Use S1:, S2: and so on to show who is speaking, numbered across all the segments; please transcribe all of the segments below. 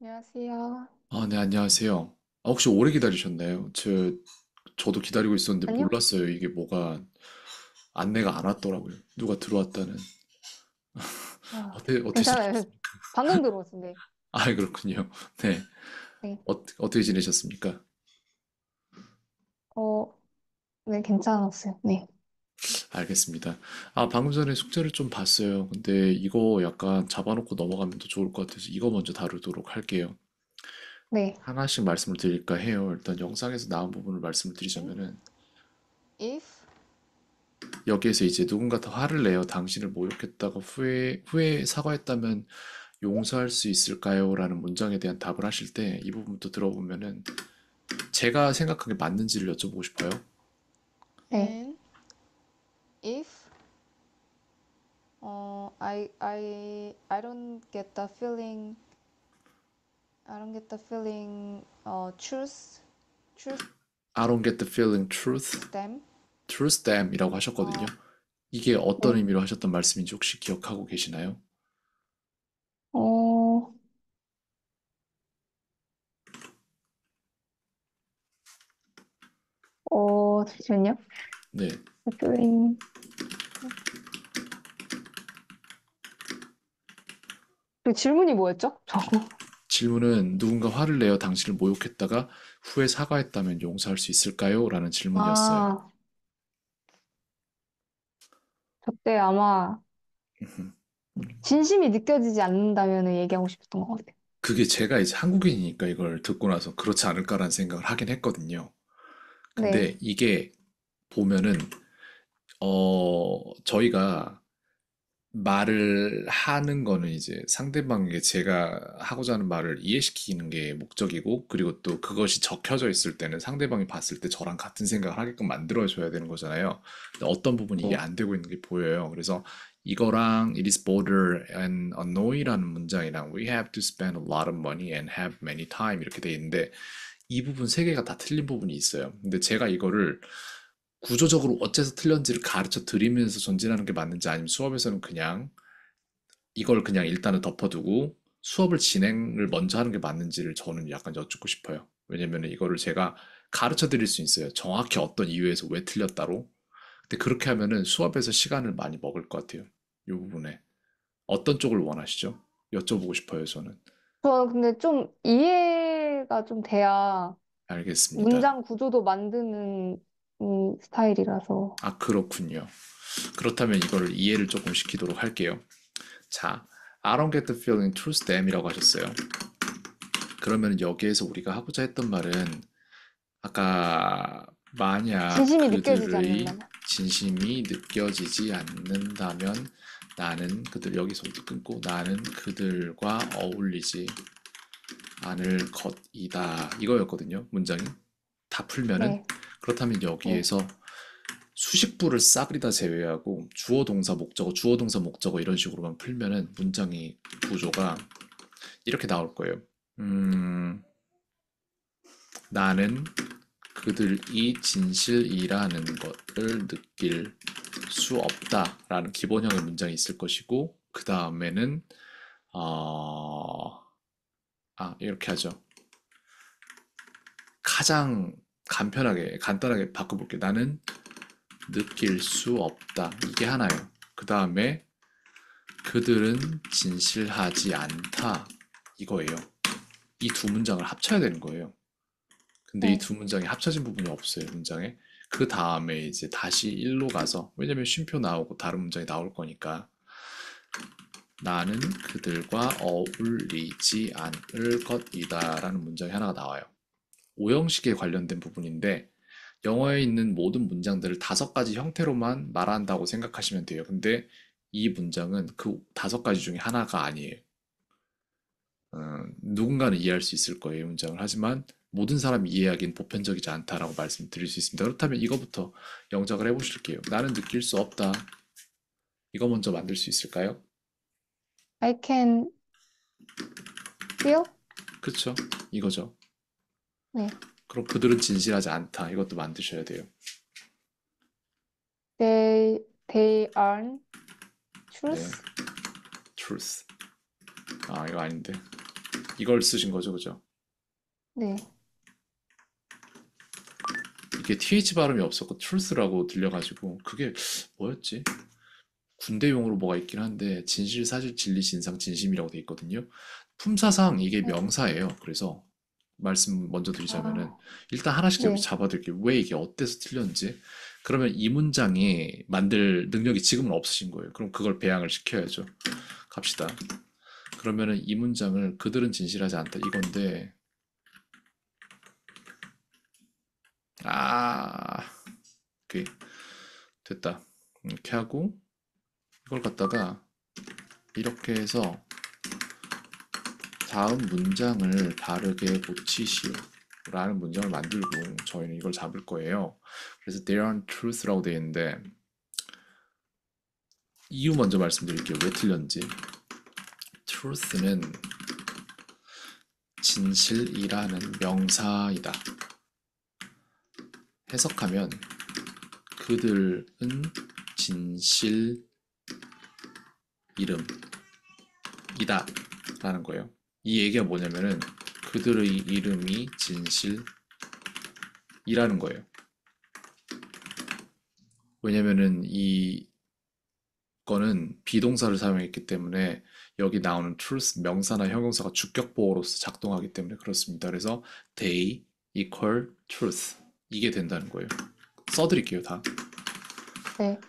S1: 안녕하세요.
S2: 아, 네, 안녕하세요. 아, 혹시 오래 기다리셨나요? 저, 저도 기다리고 있었는데
S1: 아니요?
S2: 몰랐어요. 이게 뭐가 안내가 안 왔더라고요. 누가 들어왔다는.
S1: 아,
S2: 어떻게, 어떻게
S1: 괜찮아요.
S2: 지내셨습니까?
S1: 방금 들어왔는데.
S2: 아, 그렇군요. 네.
S1: 네.
S2: 어, 어떻게 지내셨습니까?
S1: 어, 네, 괜찮았어요. 네.
S2: 알겠습니다. 아, 방금 전에 숙제를 좀 봤어요. 근데 이거 약간 잡아놓고 넘어가면 더 좋을 것 같아서 이거 먼저 다루도록 할게요.
S1: 네.
S2: 하나씩 말씀을 드릴까 해요. 일단 영상에서 나온 부분을 말씀을 드리자면은
S1: If,
S2: 여기에서 이제 누군가 화를 내요. 당신을 모욕했다가 후에, 후에 사과했다면 용서할 수 있을까요? 라는 문장에 대한 답을 하실 때 이 부분부터 들어보면은 제가 생각한 게 맞는지를 여쭤보고 싶어요.
S1: 네.
S3: If uh, I I I don't get the feeling I don't get the feeling uh, choose choose
S2: I don't get the feeling truth,
S3: them
S2: truth them 이라고 하셨거든요.
S3: 어,
S2: 이게 어떤
S1: 네.
S2: 의미로 하셨던 말씀인지 혹시 기억하고 계시나요?
S1: 어, 어, 잠시만요.
S2: 네.
S1: Feeling. 그 질문이 뭐였죠? 저거.
S2: 질문은 누군가 화를 내어 당신을 모욕했다가 후에 사과했다면 용서할 수 있을까요? 라는 질문이었어요.
S1: 아, 저때 아마 진심이 느껴지지 않는다면 얘기하고 싶었던 것 같아요.
S2: 그게 제가 이제 한국인이니까 이걸 듣고 나서 그렇지 않을까라는 생각을 하긴 했거든요.
S1: 네.
S2: 근데 이게 보면은 어 저희가 말을 하는 거는 이제 상대방에게 제가 하고자 하는 말을 이해시키는 게 목적이고 그리고 또 그것이 적혀져 있을 때는 상대방이 봤을 때 저랑 같은 생각을 하게끔 만들어줘야 되는 거잖아요. 근데 어떤 부분이 이게
S1: 네.
S2: 안 되고 있는 게 보여요. 그래서 이거랑 it is bother and annoy라는 문장이랑 we have to spend a lot of money and have many time 이렇게 돼 있는데 이 부분 세 개가 다 틀린 부분이 있어요. 근데 제가 이거를 구조적으로 어째서 틀렸는지를 가르쳐 드리면서 전진하는 게 맞는지 아니면 수업에서는 그냥 이걸 그냥 일단은 덮어두고 수업을 진행을 먼저 하는 게 맞는지를 저는 약간 여쭙고 싶어요. 왜냐면 이거를 제가 가르쳐 드릴 수 있어요. 정확히 어떤 이유에서 왜 틀렸다로. 근데 그렇게 하면은 수업에서 시간을 많이 먹을 것 같아요. 이 부분에. 어떤 쪽을 원하시죠? 여쭤보고 싶어요, 저는.
S1: 저는 근데 좀 이해가 좀 돼야
S2: 알겠습니다.
S1: 문장 구조도 만드는 음, 스타일이라서.
S2: 아, 그렇군요. 그렇다면 이거를 이해를 조금 시키도록 할게요. 자, I don't get the feeling towards them이라고 하셨어요. 그러면 여기에서 우리가 하고자 했던 말은 아까 만약
S1: 진심이 느껴지지
S2: 그들의
S1: 않는다면.
S2: 진심이 느껴지지 않는다면 나는 그들 여기서부터 끊고 나는 그들과 어울리지 않을 것이다. 이거였거든요. 문장이 다 풀면은
S1: 네.
S2: 그렇다면
S1: 네.
S2: 여기에서 수식부를 싸그리 다 제외하고 주어 동사 목적어 주어 동사 목적어 이런 식으로만 풀면은 문장이 구조가 이렇게 나올 거예요. 음, 나는 그들이 진실이라는 것을 느낄 수 없다라는 기본형의 문장이 있을 것이고 그 다음에는 어, 아 이렇게 하죠. 가장 간편하게 간단하게 바꿔볼게요. 나는 느낄 수 없다. 이게 하나예요. 그 다음에 그들은 진실하지 않다. 이거예요. 이 두 문장을 합쳐야 되는 거예요. 근데 이
S1: 네.
S2: 두 문장이 합쳐진 부분이 없어요, 문장에. 그 다음에 이제 다시 일로 가서, 왜냐면 쉼표 나오고 다른 문장이 나올 거니까. 나는 그들과 어울리지 않을 것이다. 라는 문장이 하나가 나와요. 오형식에 관련된 부분인데, 영어에 있는 모든 문장들을 다섯 가지 형태로만 말한다고 생각하시면 돼요. 근데 이 문장은 그 다섯 가지 중에 하나가 아니에요. 어, 누군가는 이해할 수 있을 거예요, 이 문장을. 하지만 모든 사람이 이해하기는 보편적이지 않다라고 말씀드릴 수 있습니다. 그렇다면 이거부터 영작을 해보실게요. 나는 느낄 수 없다. 이거 먼저 만들 수 있을까요?
S1: I can feel?
S2: 그쵸? 이거죠.
S1: 네.
S2: 그럼 그들은 진실하지 않다. 이것도 만드셔야 돼요.
S1: They, they aren't
S2: 네.
S1: truth?
S2: truth. 아, 이거 아닌데. 이걸 쓰신 거죠, 그죠?
S3: 네.
S2: 이게 TH 발음이 없었고 truth라고 들려가지고 그게 뭐였지? 군대 용어로 뭐가 있긴 한데 진실, 사실, 진리, 진상, 진심이라고 돼 있거든요. 품사상 이게
S3: 네.
S2: 명사예요. 그래서 말씀 먼저 드리자면은
S3: 아,
S2: 일단 하나씩
S3: 네.
S2: 여기 잡아둘게요. 왜 이게 어때서 틀렸는지. 그러면 이 문장이 만들 능력이 지금은 없으신 거예요. 그럼 그걸 배양을 시켜야죠. 갑시다. 그러면은 이 문장을 그들은 진실하지 않다 이건데 아 오케이 됐다. 이렇게 하고 이걸 갖다가 이렇게 해서 다음 문장을 바르게 고치시오 라는 문장을 만들고 저희는 이걸 잡을 거예요. 그래서 there are truth라고 되어 있는데 이유 먼저 말씀드릴게요. 왜 틀렸는지. truth는 진실이라는 명사이다. 해석하면 그들은 진실 이름이다 라는 거예요. 이 얘기가 뭐냐면은 그들의 이름이 진실이라는 거예요. 왜냐면은 이 거는 비동사를 사용했기 때문에 여기 나오는 truth 명사나 형용사가 주격 보호로서 작동하기 때문에 그렇습니다. 그래서 they equal truth 이게 된다는 거예요. 써드릴게요 다.
S3: 네.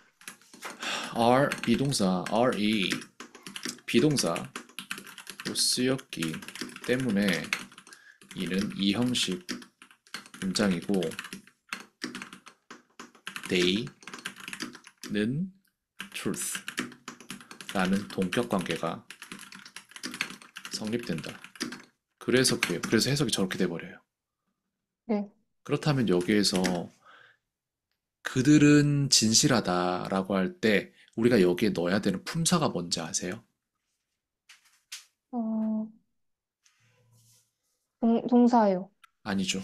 S2: are 비동사 re 비동사 로 쓰였기 때문에 이는 이 형식 문장이고 they는 truth 라는 동격 관계가 성립된다. 그래서 그래요. 그래서 해석이 저렇게 돼버려요.
S3: 네.
S2: 그렇다면 여기에서 그들은 진실하다라고 할 때 우리가 여기에 넣어야 되는 품사가 뭔지 아세요?
S3: 어, 동, 동사요.
S2: 아니죠.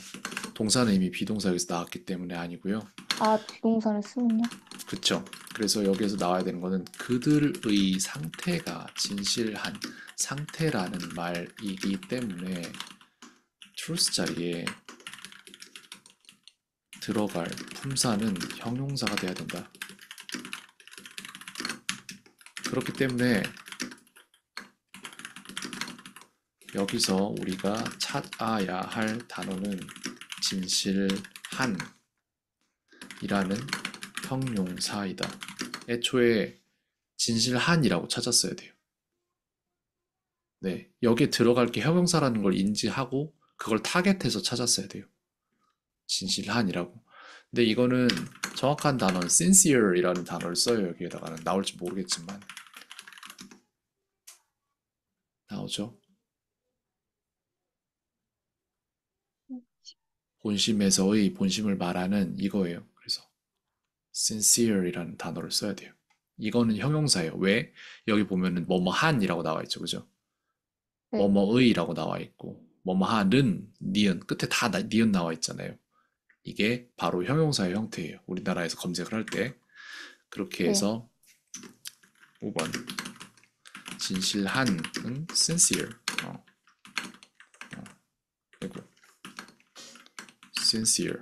S2: 동사는 이미 비동사 여기서 나왔기 때문에 아니고요.
S3: 아, 동사를 쓰면요?
S2: 그쵸. 그래서 여기에서 나와야 되는 거는 그들의 상태가 진실한 상태라는 말이기 때문에 truth 자리에 들어갈 품사는 형용사가 돼야 된다. 그렇기 때문에 여기서 우리가 찾아야 할 단어는 진실한 이라는 형용사이다. 애초에 진실한이라고 찾았어야 돼요. 네, 여기에 들어갈 게 형용사라는 걸 인지하고 그걸 타겟해서 찾았어야 돼요. 진실한이라고. 근데 이거는 정확한 단어는 sincere이라는 단어를 써요. 여기에다가는 나올지 모르겠지만 나오죠. 본심에서의 본심을 말하는 이거예요. 그래서 sincere이라는 단어를 써야 돼요. 이거는 형용사예요. 왜? 여기 보면은 뭐뭐한이라고 나와 있죠. 그죠?
S3: 네.
S2: 뭐뭐의라고 나와 있고 뭐뭐한은 니은 끝에 다 나- 니은 나와 있잖아요. 이게 바로 형용사의 형태예요. 우리나라에서 검색을 할 때 그렇게
S3: 네.
S2: 해서 5번 진실한은 sincere 어. 어. 그리고 sincere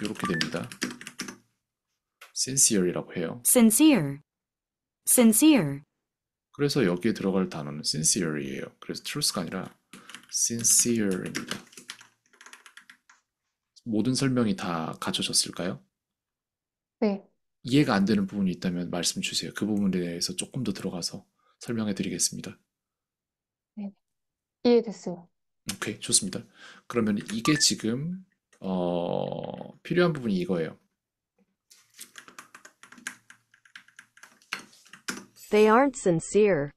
S2: 이렇게 됩니다. sincere이라고 해요.
S4: sincere, sincere,
S2: 그래서 여기에 들어갈 단어는 sincere이에요. 그래서 truth가 아니라 sincere입니다. 모든 설명이 다 갖춰졌을까요?
S3: 네.
S2: 이해가 안 되는 부분이 있다면 말씀 주세요. 그 부분에 대해서 조금 더 들어가서 설명해 드리겠습니다.
S3: 이해됐어요.
S2: 오케이, 좋습니다. 그러면 이게 지금 어, 필요한 부분이 이거예요.
S5: They aren't sincere.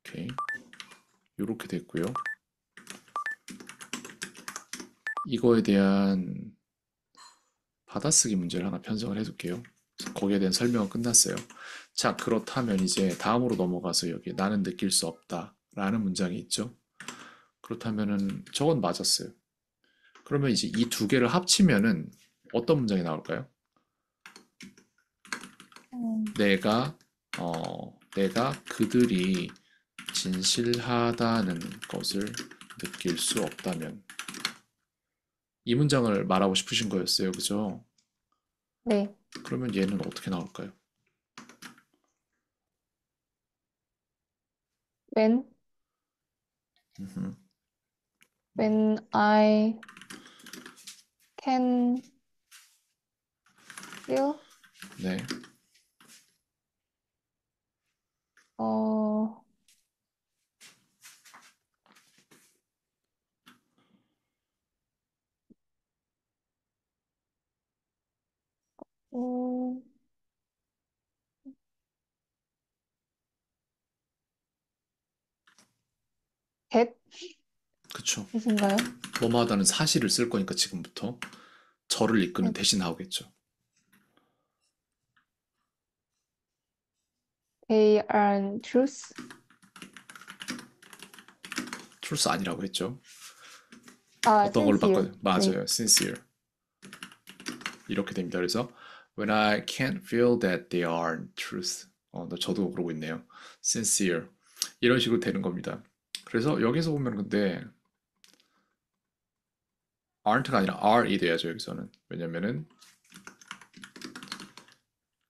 S2: 오케이. 요렇게 됐고요. 이거에 대한 받아쓰기 문제를 하나 편성을 해둘게요. 거기에 대한 설명은 끝났어요. 자, 그렇다면 이제 다음으로 넘어가서 여기 나는 느낄 수 없다 라는 문장이 있죠. 그렇다면은 저건 맞았어요. 그러면 이제 이 두 개를 합치면은 어떤 문장이 나올까요?
S3: 음,
S2: 내가 어 내가 그들이 진실하다는 것을 느낄 수 없다면 이 문장을 말하고 싶으신 거였어요. 그죠?
S1: 네.
S2: 그러면 얘는 어떻게 나올까요?
S1: When,
S2: 음흠.
S1: when I can feel,
S2: 네.
S1: 어, 음, get
S2: 그쵸.
S1: 이신가요?
S2: 뭐뭐하다는 사실을 쓸 거니까 지금부터 저를 이끄는
S1: 네.
S2: 대신 나오겠죠.
S1: They are truth.
S2: truth 아니라고 했죠.
S1: 아,
S2: 어떤 걸로
S1: sincere.
S2: 바꿔요? 맞아요. sincere. 이렇게 됩니다. 그래서 when I can't feel that they are truth. 어, 나 저도 그러고 있네요. sincere. 이런 식으로 되는 겁니다. 그래서 여기서 보면 근데 aren't가 아니라 are이 돼야죠, 여기서는. 왜냐면은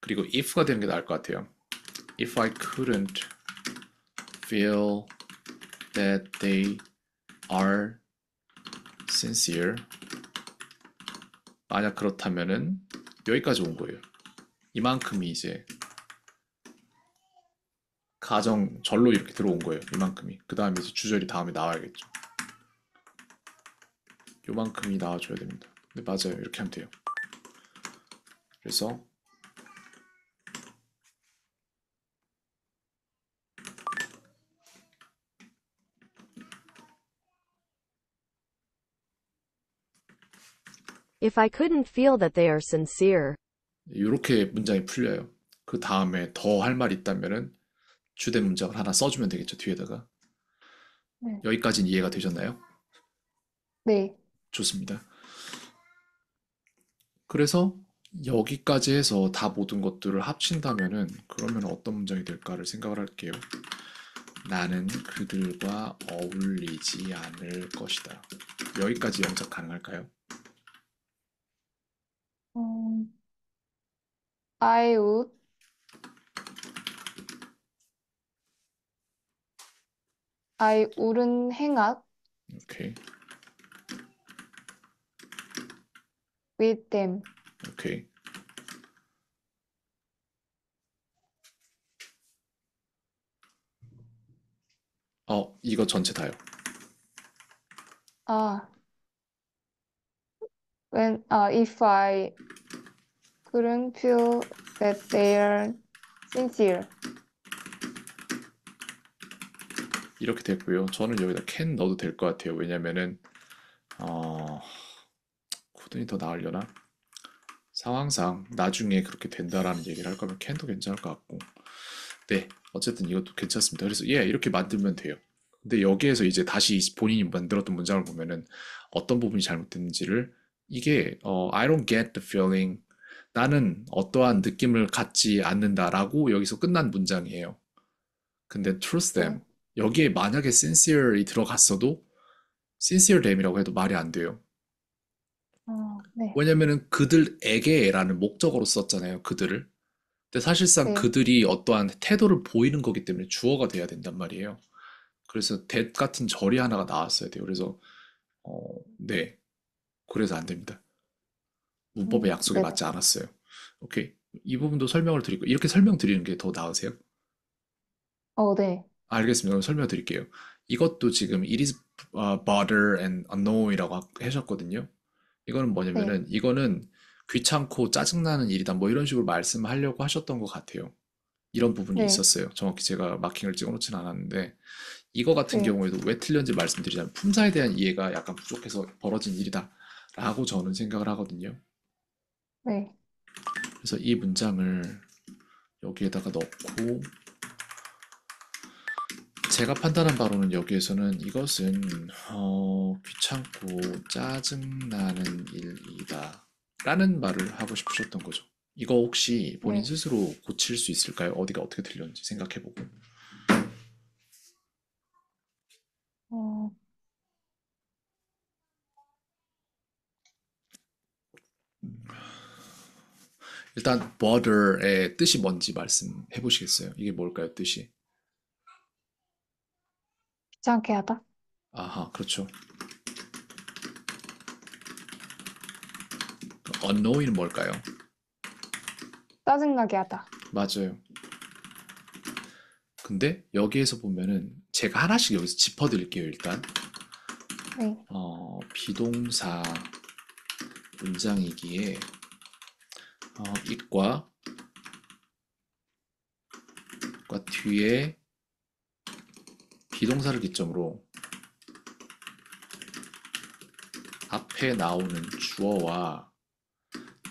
S2: 그리고 if가 되는 게 나을 것 같아요. If I couldn't feel that they are sincere. 만약 그렇다면은 여기까지 온 거예요. 이만큼이 이제 가정 절로 이렇게 들어온 거예요. 이만큼이. 그 다음에 이제 주절이 다음에 나와야겠죠. 요만큼이 나와줘야 됩니다. 근데 맞아요. 이렇게 하면 돼요. 그래서
S5: If I couldn't feel that they are sincere,
S2: 이렇게 문장이 풀려요. 그 다음에 더 할 말 있다면은 주된 문장을 하나 써주면 되겠죠. 뒤에다가.
S1: 네.
S2: 여기까지는 이해가 되셨나요?
S1: 네.
S2: 좋습니다. 그래서 여기까지 해서 다 모든 것들을 합친다면은 그러면 어떤 문장이 될까를 생각을 할게요. 나는 그들과 어울리지 않을 것이다. 여기까지 영작 가능할까요?
S1: 음, I would I wouldn't hang out
S2: 오케이,
S1: with them.
S2: 오케이. 어, 이거 전체 다요.
S1: 아, when uh, if I couldn't feel that they are sincere.
S2: 이렇게 됐고요. 저는 여기다 can 넣어도 될 것 같아요. 왜냐면은 어, couldn't이 더 나으려나? 상황상 나중에 그렇게 된다라는 얘기를 할 거면 can도 괜찮을 것 같고. 네, 어쨌든 이것도 괜찮습니다. 그래서 예, 이렇게 만들면 돼요. 근데 여기에서 이제 다시 본인이 만들었던 문장을 보면은 어떤 부분이 잘못됐는지를 이게 어, I don't get the feeling 나는 어떠한 느낌을 갖지 않는다라고 여기서 끝난 문장이에요. 근데 truth them 여기에 만약에 sincere이 들어갔어도 sincere them이라고 해도 말이 안 돼요.
S1: 어, 네.
S2: 왜냐면은 그들에게라는 목적어로 썼잖아요. 그들을. 근데 사실상
S1: 네.
S2: 그들이 어떠한 태도를 보이는 거기 때문에 주어가 돼야 된단 말이에요. 그래서 that 같은 절이 하나가 나왔어야 돼요. 그래서 어, 네. 그래서 안 됩니다. 문법의
S1: 음,
S2: 약속에
S1: 네.
S2: 맞지 않았어요. 오케이. 이 부분도 설명을 드리고 이렇게 설명드리는 게 더 나으세요?
S1: 어, 네.
S2: 알겠습니다. 그럼 설명드릴게요. 이것도 지금 it is uh, bother and annoy라고 하- 하셨거든요. 이거는 뭐냐면은 이거는 귀찮고 짜증나는 일이다 뭐 이런 식으로 말씀하려고 하셨던 것 같아요. 이런 부분이
S1: 네.
S2: 있었어요. 정확히 제가 마킹을 찍어놓지는 않았는데 이거 같은
S1: 네.
S2: 경우에도 왜 틀렸는지 말씀드리자면 품사에 대한 이해가 약간 부족해서 벌어진 일이다라고 저는 생각을 하거든요.
S1: 네.
S2: 그래서 이 문장을 여기에다가 넣고 제가 판단한 바로는 여기에서는 이것은 어, 귀찮고 짜증나는 일이다 라는 말을 하고 싶으셨던 거죠. 이거 혹시 본인
S1: 네.
S2: 스스로 고칠 수 있을까요? 어디가 어떻게 들렸는지 생각해보고. 어... 일단 border의 뜻이 뭔지 말씀해 보시겠어요? 이게 뭘까요, 뜻이?
S1: 귀찮게 하다.
S2: 아하, 그렇죠. annoy는 뭘까요?
S1: 짜증나게 하다.
S2: 맞아요. 근데 여기에서 보면은 제가 하나씩 여기서 짚어드릴게요, 일단.
S1: 네.
S2: 어, 비동사 문장이기에 어, it과 과 뒤에 비동사를 기점으로 앞에 나오는 주어와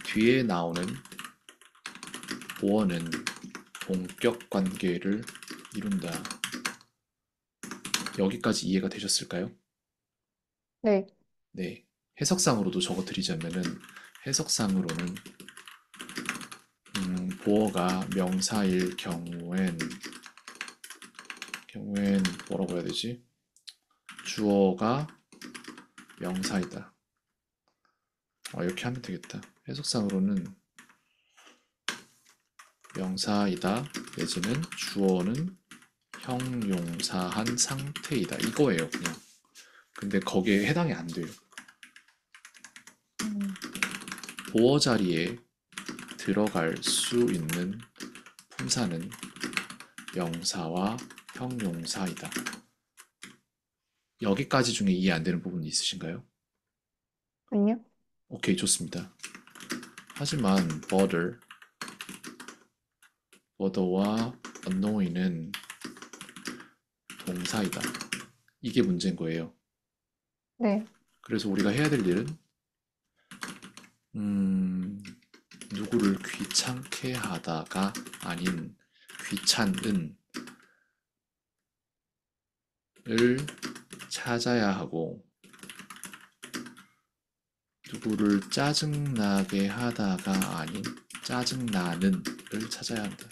S2: 뒤에 나오는 보어는 동격 관계를 이룬다. 여기까지 이해가 되셨을까요?
S1: 네.
S2: 네. 해석상으로도 적어 드리자면은 해석상으로는 음, 보어가 명사일 경우엔 경우엔 뭐라고 해야 되지? 주어가 명사이다. 아, 이렇게 하면 되겠다. 해석상으로는 명사이다 내지는 주어는 형용사한 상태이다. 이거예요, 그냥. 근데 거기에 해당이 안 돼요.
S1: 음,
S2: 보어 자리에 들어갈 수 있는 품사는 명사와 형용사이다. 여기까지 중에 이해 안 되는 부분이 있으신가요?
S1: 아니요.
S2: 오케이, 좋습니다. 하지만 bother, bother와 annoy는 동사이다. 이게 문제인 거예요.
S1: 네.
S2: 그래서 우리가 해야 될 일은 음, 누구를 귀찮게 하다가 아닌 귀찮은 을 찾아야 하고 누구를 짜증나게 하다가 아닌 짜증나는 을 찾아야 한다.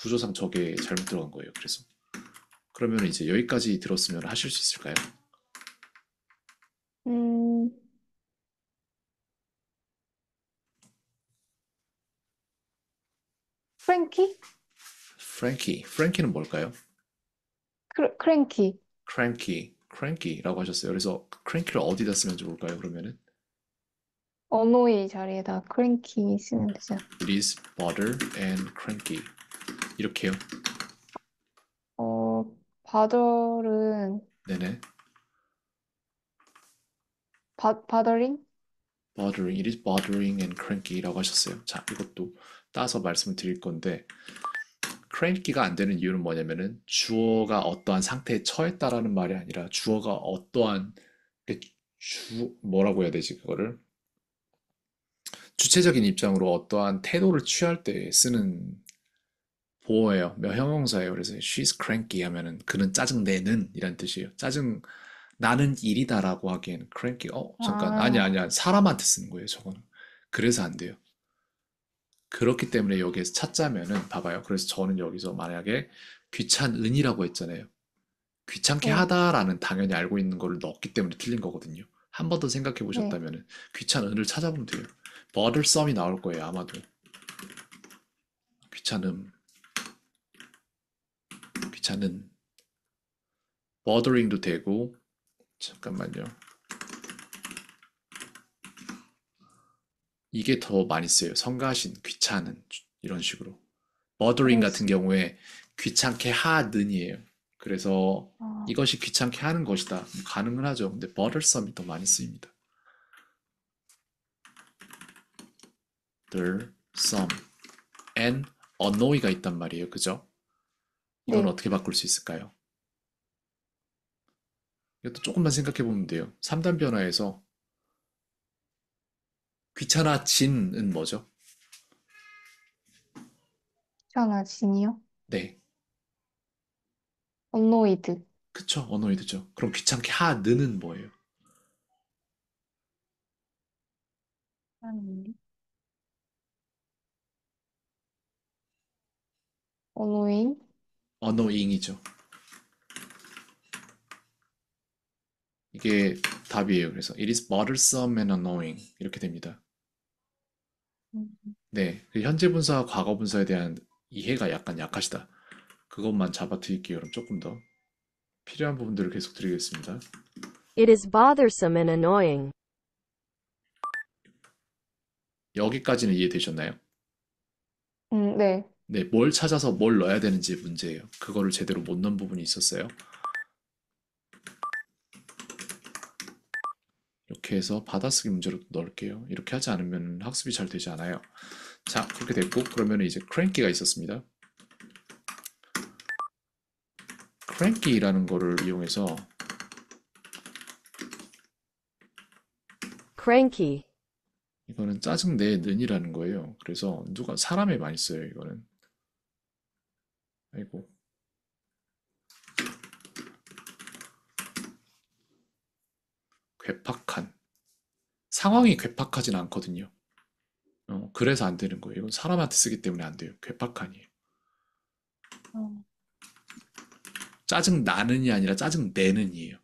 S2: 구조상 저게 잘못 들어간 거예요. 그래서 그러면 이제 여기까지 들었으면 하실 수 있을까요?
S1: 음, 프랭키?
S2: 프랭키, 프랭키는 뭘까요?
S1: 크, cranky.
S2: cranky, cranky라고 하셨어요. 그래서 cranky를 어디다 쓰면 좋을까요? 그러면은
S1: annoy 자리에다 cranky 쓰면 되죠.
S2: it is bother and cranky 이렇게요.
S1: 어, 바들은
S2: 네네.
S1: 바, 바더링?
S2: bothering, it is bothering and cranky라고 하셨어요. 자, 이것도 따서 말씀을 드릴 건데 cranky가 안 되는 이유는 뭐냐면은 주어가 어떠한 상태에 처했다라는 말이 아니라 주어가 어떠한 그주 뭐라고 해야 되지 그거를 주체적인 입장으로 어떠한 태도를 취할 때 쓰는 보어예요. 몇 형용사예요. 그래서 she's cranky 하면은 그는 짜증내는 이란 뜻이에요. 짜증 나는 일이다라고 하기에는 cranky 어 잠깐
S1: 아.
S2: 아니야 아니야 사람한테 쓰는 거예요. 저거는 그래서 안 돼요. 그렇기 때문에 여기에서 찾자면은 봐봐요. 그래서 저는 여기서 만약에 귀찮은이라고 했잖아요. 귀찮게
S1: 네.
S2: 하다라는 당연히 알고 있는 거를 넣었기 때문에 틀린 거거든요. 한 번 더 생각해 보셨다면은 귀찮은을 찾아보면 돼요. bothersom이 나올 거예요, 아마도. 귀찮음. 귀찮은. bothering도 되고, 잠깐만요. 이게 더 많이 쓰여요. 성가신, 귀찮은, 이런 식으로. bothering 같은 경우에 귀찮게 하는이에요. 그래서
S1: 아,
S2: 이것이 귀찮게 하는 것이다. 가능은 하죠. 근데 bothersom이 더 많이 쓰입니다. there, some, and annoy가 있단 말이에요. 그죠? 이건
S1: 네.
S2: 어떻게 바꿀 수 있을까요? 이것도 조금만 생각해 보면 돼요. 3단 변화에서 귀찮아진은 뭐죠?
S1: 귀찮아진이요?
S2: 네,
S1: 언노이드.
S2: 그쵸. 어노이드죠. 그럼 귀찮게 하는은 뭐예요?
S1: 언노인?
S2: annoying이죠. 이게 답이에요. 그래서 it is bothersome and annoying 이렇게 됩니다.
S1: 음,
S2: 네, 그 현재 분사와 과거 분사에 대한 이해가 약간 약하시다. 그것만 잡아 드릴게요. 그럼 조금 더 필요한 부분들을 계속 드리겠습니다.
S5: It is bothersome and annoying.
S2: 여기까지는 이해되셨나요?
S1: 음, 네.
S2: 네, 뭘 찾아서 뭘 넣어야 되는지 문제예요. 그거를 제대로 못 넣은 부분이 있었어요. 이렇게 해서 받아쓰기 문제로 넣을게요. 이렇게 하지 않으면 학습이 잘 되지 않아요. 자, 그렇게 됐고, 그러면 이제 cranky가 있었습니다. cranky라는 거를 이용해서
S5: Cranky.
S2: 이거는 짜증내는이라는 거예요. 그래서 누가 사람에 많이 써요, 이거는. 아이고. 괴팍한. 상황이 괴팍하진 않거든요. 어, 그래서 안 되는 거예요. 이건 사람한테 쓰기 때문에 안 돼요. 괴팍한이에요.
S1: 어,
S2: 짜증 나는이 아니라 짜증 내는이에요.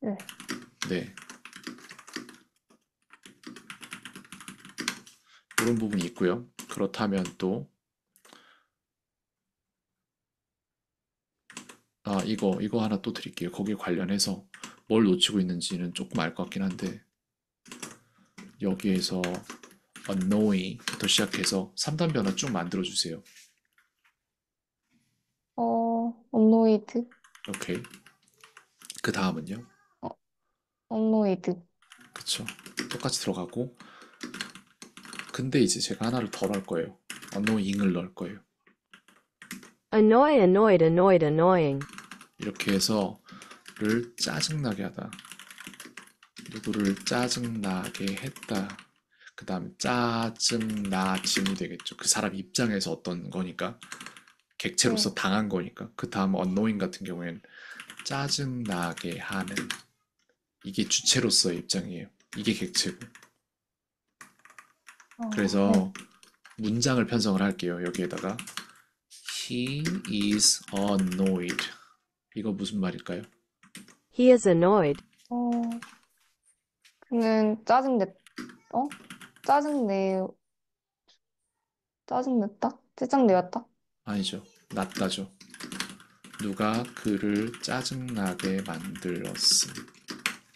S1: 네.
S2: 네. 그런 부분이 있고요. 그렇다면 또, 아, 이거, 이거 하나 또 드릴게요. 거기에 관련해서 뭘 놓치고 있는지는 조금 알 것 같긴 한데, 여기에서 annoying부터 시작해서 3단 변화 쭉 만들어 주세요.
S1: 어, annoyed,
S2: 오케이. 그 다음은요?
S1: annoyed.
S2: 그쵸. 똑같이 들어가고. 근데 이제 제가 하나를 덜 할 거예요. annoying을 넣을 거예요.
S5: Annoy, annoyed, annoyed, annoying.
S2: 이렇게 해서 를 짜증나게 하다. 누구를 짜증나게 했다. 그 다음 짜증나짐이 되겠죠. 그 사람 입장에서 어떤 거니까. 객체로서 당한 거니까. 그 다음 annoying 같은 경우에는 짜증나게 하는. 이게 주체로서의 입장이에요. 이게 객체고.
S1: 어,
S2: 그래서
S1: 네.
S2: 문장을 편성을 할게요. 여기에다가 He is annoyed. 이거 무슨 말일까요?
S5: He is annoyed.
S1: 어, 그는 짜증내, 어? 짜증 내, 짜증 냈다? 짜증 내었다?
S2: 아니죠. 낫다죠. 누가 그를 짜증나게 만들었음.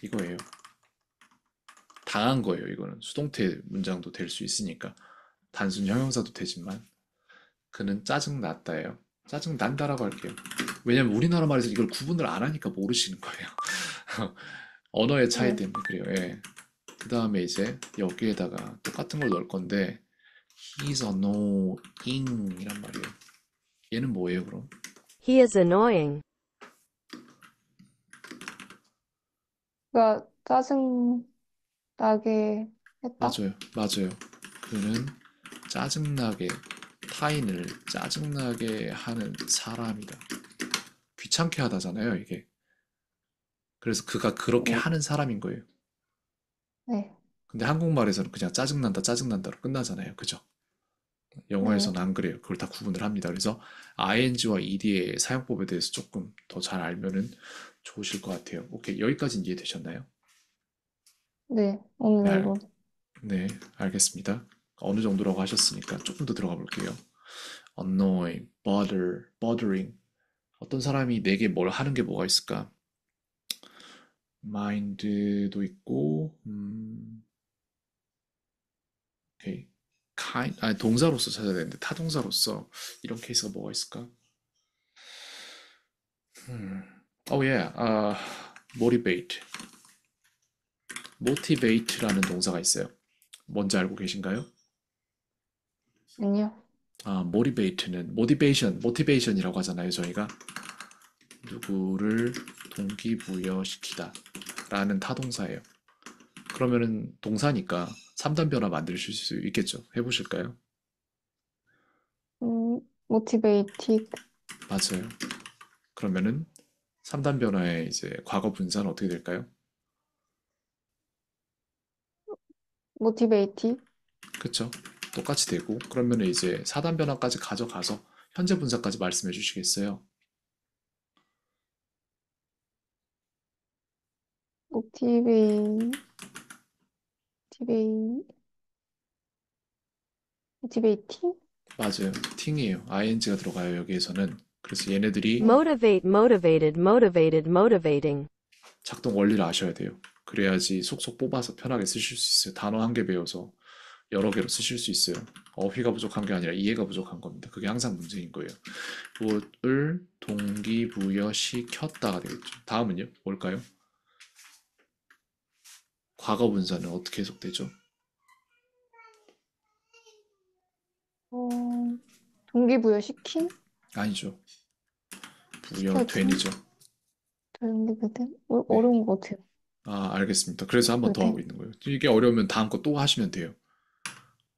S2: 이거예요. 당한 거예요. 이거는 수동태 문장도 될 수 있으니까 단순 형용사도 되지만 그는 짜증 났다예요. 짜증 난다라고 할게요. 왜냐면 우리나라 말에서 이걸 구분을 안 하니까 모르시는 거예요. 언어의 차이
S1: 네.
S2: 때문에 그래요. 예. 그 다음에 이제 여기에다가 똑같은 걸 넣을 건데 He's annoying 이란 말이에요. 얘는 뭐예요, 그럼?
S5: He is annoying.
S1: 그가 짜증 나게 했다?
S2: 맞아요, 맞아요. 그는 짜증나게, 타인을 짜증나게 하는 사람이다. 귀찮게 하다잖아요, 이게. 그래서 그가 그렇게
S1: 네.
S2: 하는 사람인 거예요.
S1: 네.
S2: 근데 한국말에서는 그냥 짜증난다, 짜증난다로 끝나잖아요. 그죠? 영어에서는 안 그래요. 그걸 다 구분을 합니다. 그래서 ing와 ed의 사용법에 대해서 조금 더 잘 알면은 좋으실 것 같아요. 오케이, 여기까지는 이해되셨나요?
S1: 네, 오늘
S2: 네.
S1: 이거.
S2: 네, 알겠습니다. 어느 정도라고 하셨으니까 조금 더 들어가 볼게요. annoy, bother, bothering. 어떤 사람이 내게 뭘 하는 게 뭐가 있을까? mind도 있고, 음, 오케이. kind, 아니, 동사로서 찾아야 되는데, 타동사로서 이런 케이스가 뭐가 있을까? 음, oh yeah, 아, motivate. motivate라는 동사가 있어요. 뭔지 알고 계신가요?
S1: 아니요.
S2: 아, motivate는 motivation, motivation이라고 하잖아요, 저희가. 누구를 동기부여시키다 라는 타동사예요. 그러면은 동사니까 3단 변화 만드실 수 있겠죠? 해보실까요?
S1: 음, motivated,
S2: 맞아요. 그러면은 3단 변화의 이제 과거 분사는 어떻게 될까요?
S1: motivated,
S2: 그쵸? 똑같이 되고 그러면은 이제 4단 변화까지 가져가서 현재 분사까지 말씀해 주시겠어요?
S1: motivate, motivate, motivating?
S2: 맞아요. ting이에요. ing가 들어가요, 여기에서는. 그래서 얘네들이
S5: Motivate, motivated, motivated, motivating.
S2: 작동 원리를 아셔야 돼요. 그래야지 속속 뽑아서 편하게 쓰실 수 있어요. 단어 한 개 배워서 여러 개로 쓰실 수 있어요. 어휘가 부족한 게 아니라 이해가 부족한 겁니다. 그게 항상 문제인 거예요. 무엇을 동기부여시켰다가 되겠죠. 다음은요? 뭘까요? 과거 분사는 어떻게 해석되죠?
S1: 어, 동기부여시킨?
S2: 아니죠. 부여된이죠.
S1: 동기부여된? 어,
S2: 네.
S1: 어려운 것 같아요.
S2: 아, 알겠습니다. 그래서 한 번더
S1: 네.
S2: 하고 있는 거예요. 이게 어려우면 다음 거 또 하시면 돼요.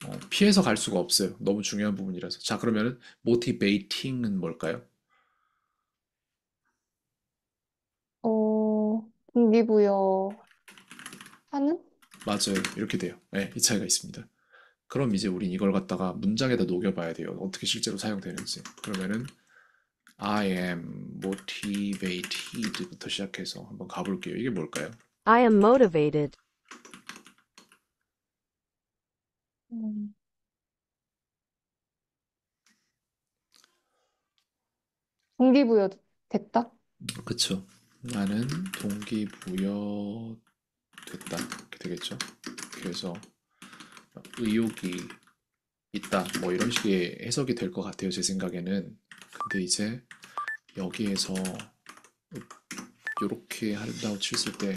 S2: 어, 피해서 갈 수가 없어요. 너무 중요한 부분이라서. 자, 그러면은 motivating은 뭘까요?
S1: 어, 동기부여 하는?
S2: 맞아요. 이렇게 돼요. 네, 이 차이가 있습니다. 그럼 이제 우린 이걸 갖다가 문장에다 녹여봐야 돼요. 어떻게 실제로 사용되는지. 그러면은 I am motivated부터 시작해서 한번 가볼게요. 이게 뭘까요?
S5: I am motivated.
S1: 음, 동기부여 됐다?
S2: 그쵸. 나는 동기부여 됐다. 이렇게 되겠죠. 그래서 의욕이 있다. 뭐 이런 식의 해석이 될 것 같아요. 제 생각에는. 근데 이제 여기에서 이렇게 한다고 쳤을 때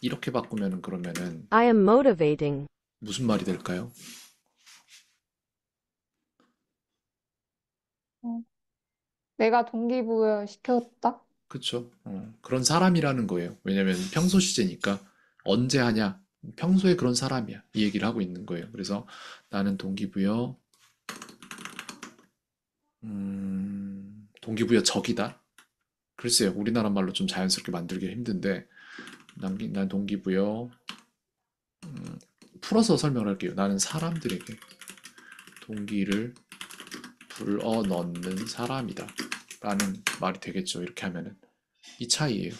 S2: 이렇게 바꾸면은 그러면은
S5: I am motivating.
S2: 무슨 말이 될까요?
S1: 내가 동기부여 시켰다?
S2: 그쵸. 어, 그런 사람이라는 거예요. 왜냐면 평소 시제니까 언제 하냐? 평소에 그런 사람이야. 이 얘기를 하고 있는 거예요. 그래서 나는 동기부여, 음, 동기부여 적이다? 글쎄요. 우리나라 말로 좀 자연스럽게 만들기 힘든데, 난, 난 동기부여, 음, 풀어서 설명을 할게요. 나는 사람들에게 동기를 불어 넣는 사람이다. 라는 말이 되겠죠. 이렇게 하면은. 이 차이예요.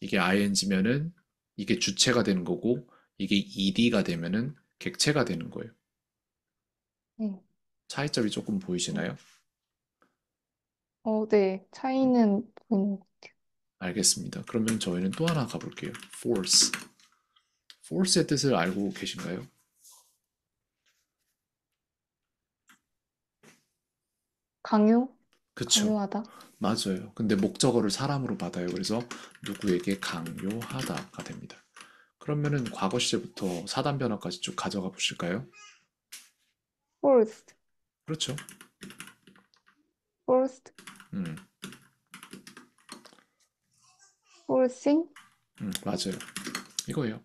S2: 이게 ing면은 이게 주체가 되는 거고 이게 ed가 되면은 객체가 되는 거예요.
S1: 네.
S2: 차이점이 조금 보이시나요?
S1: 어, 네. 차이는 보이는 것 같아요.
S2: 알겠습니다. 그러면 저희는 또 하나 가볼게요. force. force의 뜻을 알고 계신가요?
S1: 강요?
S2: 그쵸.
S1: 강요하다?
S2: 맞아요. 근데 목적어를 사람으로 받아요. 그래서 누구에게 강요하다가 됩니다. 그러면은 과거 시제부터 사단 변화까지 쭉 가져가 보실까요?
S1: forced,
S2: 그렇죠.
S1: forced,
S2: 음,
S1: forcing?
S2: 음, 맞아요. 이거예요.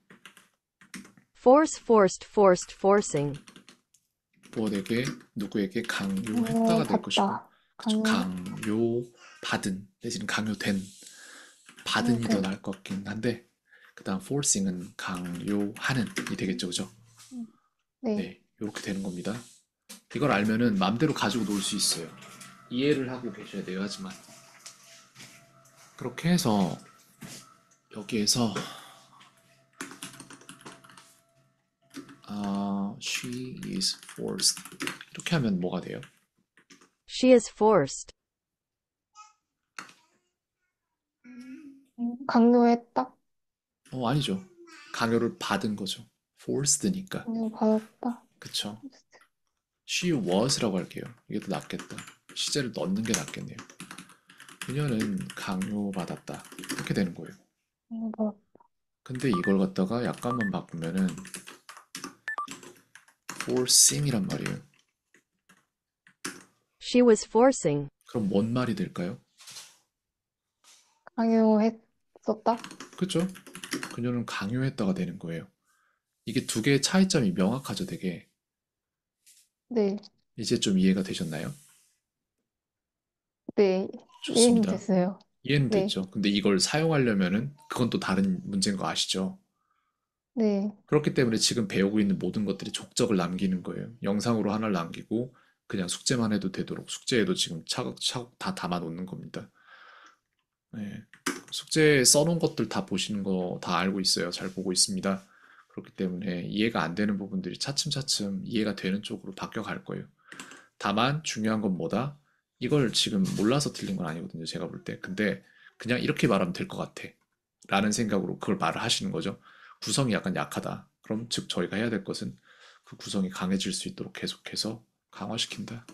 S5: Force, forced, forced, forcing.
S2: 무엇에게 누구에게
S1: 어,
S2: 강요했다가 될 것이고. 그쵸?
S1: 강요.
S2: 강요받은 내지는 강요된 받은이 더. 나을 것 같긴 한데 그 다음 forcing은 강요하는이 되겠죠 그죠?
S1: 네.
S2: 네 이렇게 되는 겁니다 이걸 알면은 마음대로 가지고 놀 수 있어요 이해를 하고 계셔야 돼요 하지만 그렇게 해서 여기에서 아, she is forced 이렇게 하면 뭐가 돼요?
S5: She is forced.
S1: 음, 강요했다?
S2: 어, 아니죠. 강요를 받은 거죠. forced니까.
S1: 강요 받았다?
S2: 그쵸. she was라고 할게요. 이게 더 낫겠다. 시제를 넣는 게 낫겠네요. 그녀는 강요받았다. 이렇게 되는 거예요.
S1: 강요받았다.
S2: 근데 이걸 갖다가 약간만 바꾸면은 forcing이란 말이에요.
S5: She was forcing.
S2: 그럼 뭔 말이 될까요?
S1: 강요했었다?
S2: 그쵸? 그녀는 강요했다가 되는 거예요. 이게 두 개의 차이점이 명확하죠, 되게.
S1: 네.
S2: 이제 좀 이해가 되셨나요?
S1: 네. 이해는
S2: 좋습니다.
S1: 됐어요.
S2: 이해는
S1: 네.
S2: 됐죠. 근데 이걸 사용하려면은 그건 또 다른 문제인 거 아시죠?
S1: 네.
S2: 그렇기 때문에 지금 배우고 있는 모든 것들이 족적을 남기는 거예요. 영상으로 하나를 남기고 그냥 숙제만 해도 되도록 숙제에도 지금 차곡차곡 다 담아 놓는 겁니다. 네. 숙제에 써놓은 것들 다 보시는 거 다 알고 있어요. 잘 보고 있습니다. 그렇기 때문에 이해가 안 되는 부분들이 차츰차츰 이해가 되는 쪽으로 바뀌어 갈 거예요. 다만 중요한 건 뭐다? 이걸 지금 몰라서 틀린 건 아니거든요. 제가 볼 때. 근데 그냥 이렇게 말하면 될 것 같아. 라는 생각으로 그걸 말을 하시는 거죠. 구성이 약간 약하다. 그럼 즉 저희가 해야 될 것은 그 구성이 강해질 수 있도록 계속해서 강화시킨다.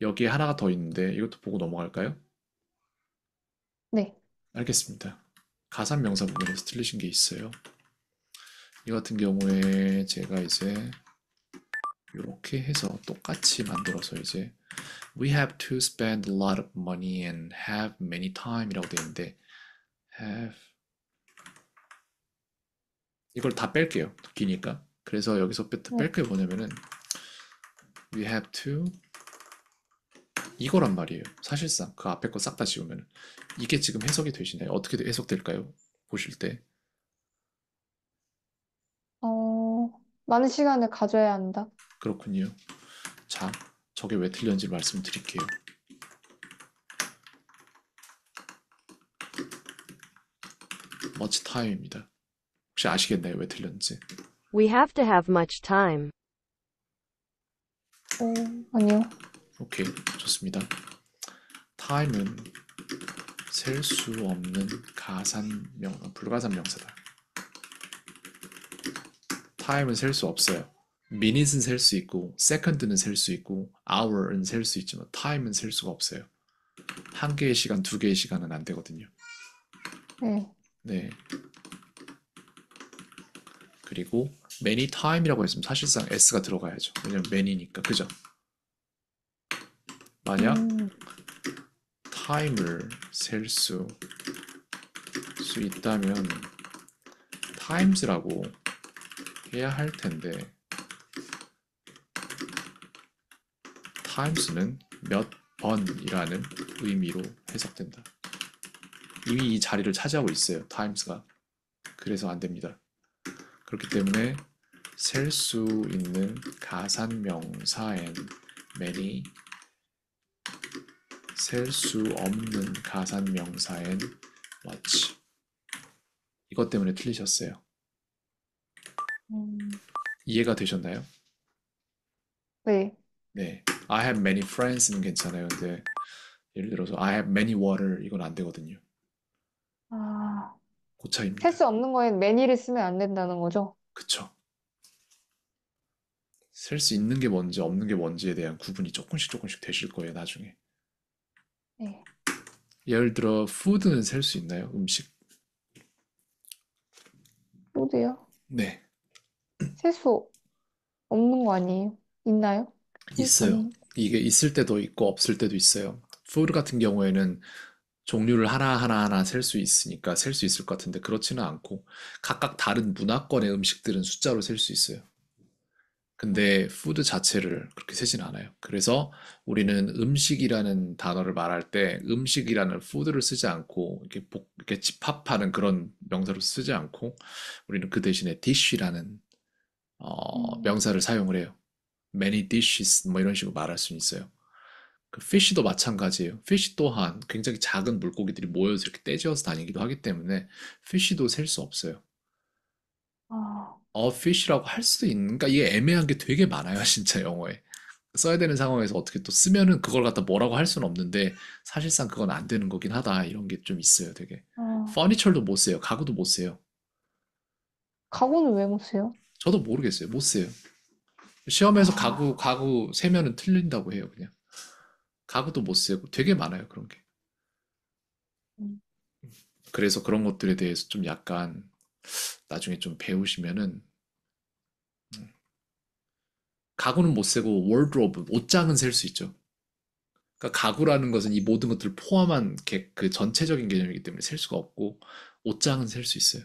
S2: 여기에 하나가 더 있는데 이것도 보고 넘어갈까요?
S1: 네.
S2: 알겠습니다. 가산 명사 부분에서 틀리신 게 있어요. 이 같은 경우에 제가 이제 이렇게 해서 똑같이 만들어서 이제 We have to spend a lot of money and have many time이라고 되어 있는데 have 이걸 다 뺄게요. 기니까. 그래서 여기서 뺄,
S1: 네.
S2: 뺄게 뭐냐면은 we have to 이거란 말이에요. 사실상 그 앞에 거 싹 다 지우면 이게 지금 해석이 되시나요? 어떻게 해석될까요? 보실 때
S1: 어, 많은 시간을 가져야 한다.
S2: 그렇군요. 자, 저게 왜 틀렸는지 말씀드릴게요. much time입니다. 혹시 아시겠나요? 왜 틀렸는지?
S5: We have to have much time.
S1: 어, 아니요.
S2: 오케이, 좋습니다. time은 셀 수 없는 가산 명, 불가산 명사다. time은 셀 수 없어요. minutes는 셀 수 있고, second는 셀 수 있고, hour은 셀 수 있지만 time은 셀 수가 없어요. 한 개의 시간, 두 개의 시간은 안 되거든요.
S1: 네.
S2: 네. 그리고 many time이라고 했으면 사실상 s가 들어가야죠. 왜냐면 many니까, 그죠? 만약
S1: 음,
S2: 타임을 셀 수, 수 있다면 times라고 해야 할 텐데 times는 몇 번이라는 의미로 해석된다. 이미 이 자리를 차지하고 있어요. times가. 그래서 안 됩니다. 그렇기 때문에 셀 수 있는 가산 명사엔 many 셀 수 없는 가산 명사엔 much. 이것 때문에 틀리셨어요.
S1: 음,
S2: 이해가 되셨나요?
S1: 네.
S2: 네. I have many friends는 괜찮아요. 근데 예를 들어서 I have many water 이건 안 되거든요.
S1: 아,
S2: 그 차이입니다.
S1: 셀 수 없는 거엔 매니를 쓰면 안 된다는 거죠?
S2: 그쵸. 셀 수 있는 게 뭔지 없는 게 뭔지에 대한 구분이 조금씩 조금씩 되실 거예요, 나중에.
S1: 네.
S2: 예를 들어 food는 셀 수 있나요? 음식?
S1: 푸드요?
S2: 네.
S1: 셀 수 없는 거 아니에요? 있나요?
S2: 있어요.
S1: 음,
S2: 이게 있을 때도 있고 없을 때도 있어요. food 같은 경우에는 종류를 하나하나 하나 셀 수 있으니까 셀 수 있을 것 같은데 그렇지는 않고 각각 다른 문화권의 음식들은 숫자로 셀 수 있어요. 근데 food 자체를 그렇게 세진 않아요. 그래서 우리는 음식이라는 단어를 말할 때 음식이라는 food를 쓰지 않고 이렇게 복, 이렇게 집합하는 그런 명사로 쓰지 않고 우리는 그 대신에 dish라는 어,
S1: 음.
S2: 명사를 사용을 해요. many dishes 뭐 이런 식으로 말할 수는 있어요. 그 fish도 마찬가지예요. fish 또한 굉장히 작은 물고기들이 모여서 이렇게 떼지어서 다니기도 하기 때문에 fish도 셀 수 없어요.
S1: 아,
S2: 어, fish라고 할 수도 있는, 그러니까 이게 애매한 게 되게 많아요, 진짜 영어에. 써야 되는 상황에서 어떻게 또 쓰면은 그걸 갖다 뭐라고 할 수는 없는데 사실상 그건 안 되는 거긴 하다 이런 게 좀 있어요, 되게.
S1: 아,
S2: furniture도 못 써요, 가구도 못 써요.
S1: 가구는 왜 못 써요?
S2: 저도 모르겠어요, 못 써요. 시험에서 가구 가구 세면은 틀린다고 해요, 그냥. 가구도 못 쓰고 되게 많아요, 그런 게.
S1: 음.
S2: 그래서 그런 것들에 대해서 좀 약간 나중에 좀 배우시면은 음, 가구는 못 세고 wardrobe 옷장은 셀 수 있죠. 그러니까 가구라는 것은 이 모든 것들을 포함한 개- 그 전체적인 개념이기 때문에 셀 수가 없고 옷장은 셀 수 있어요.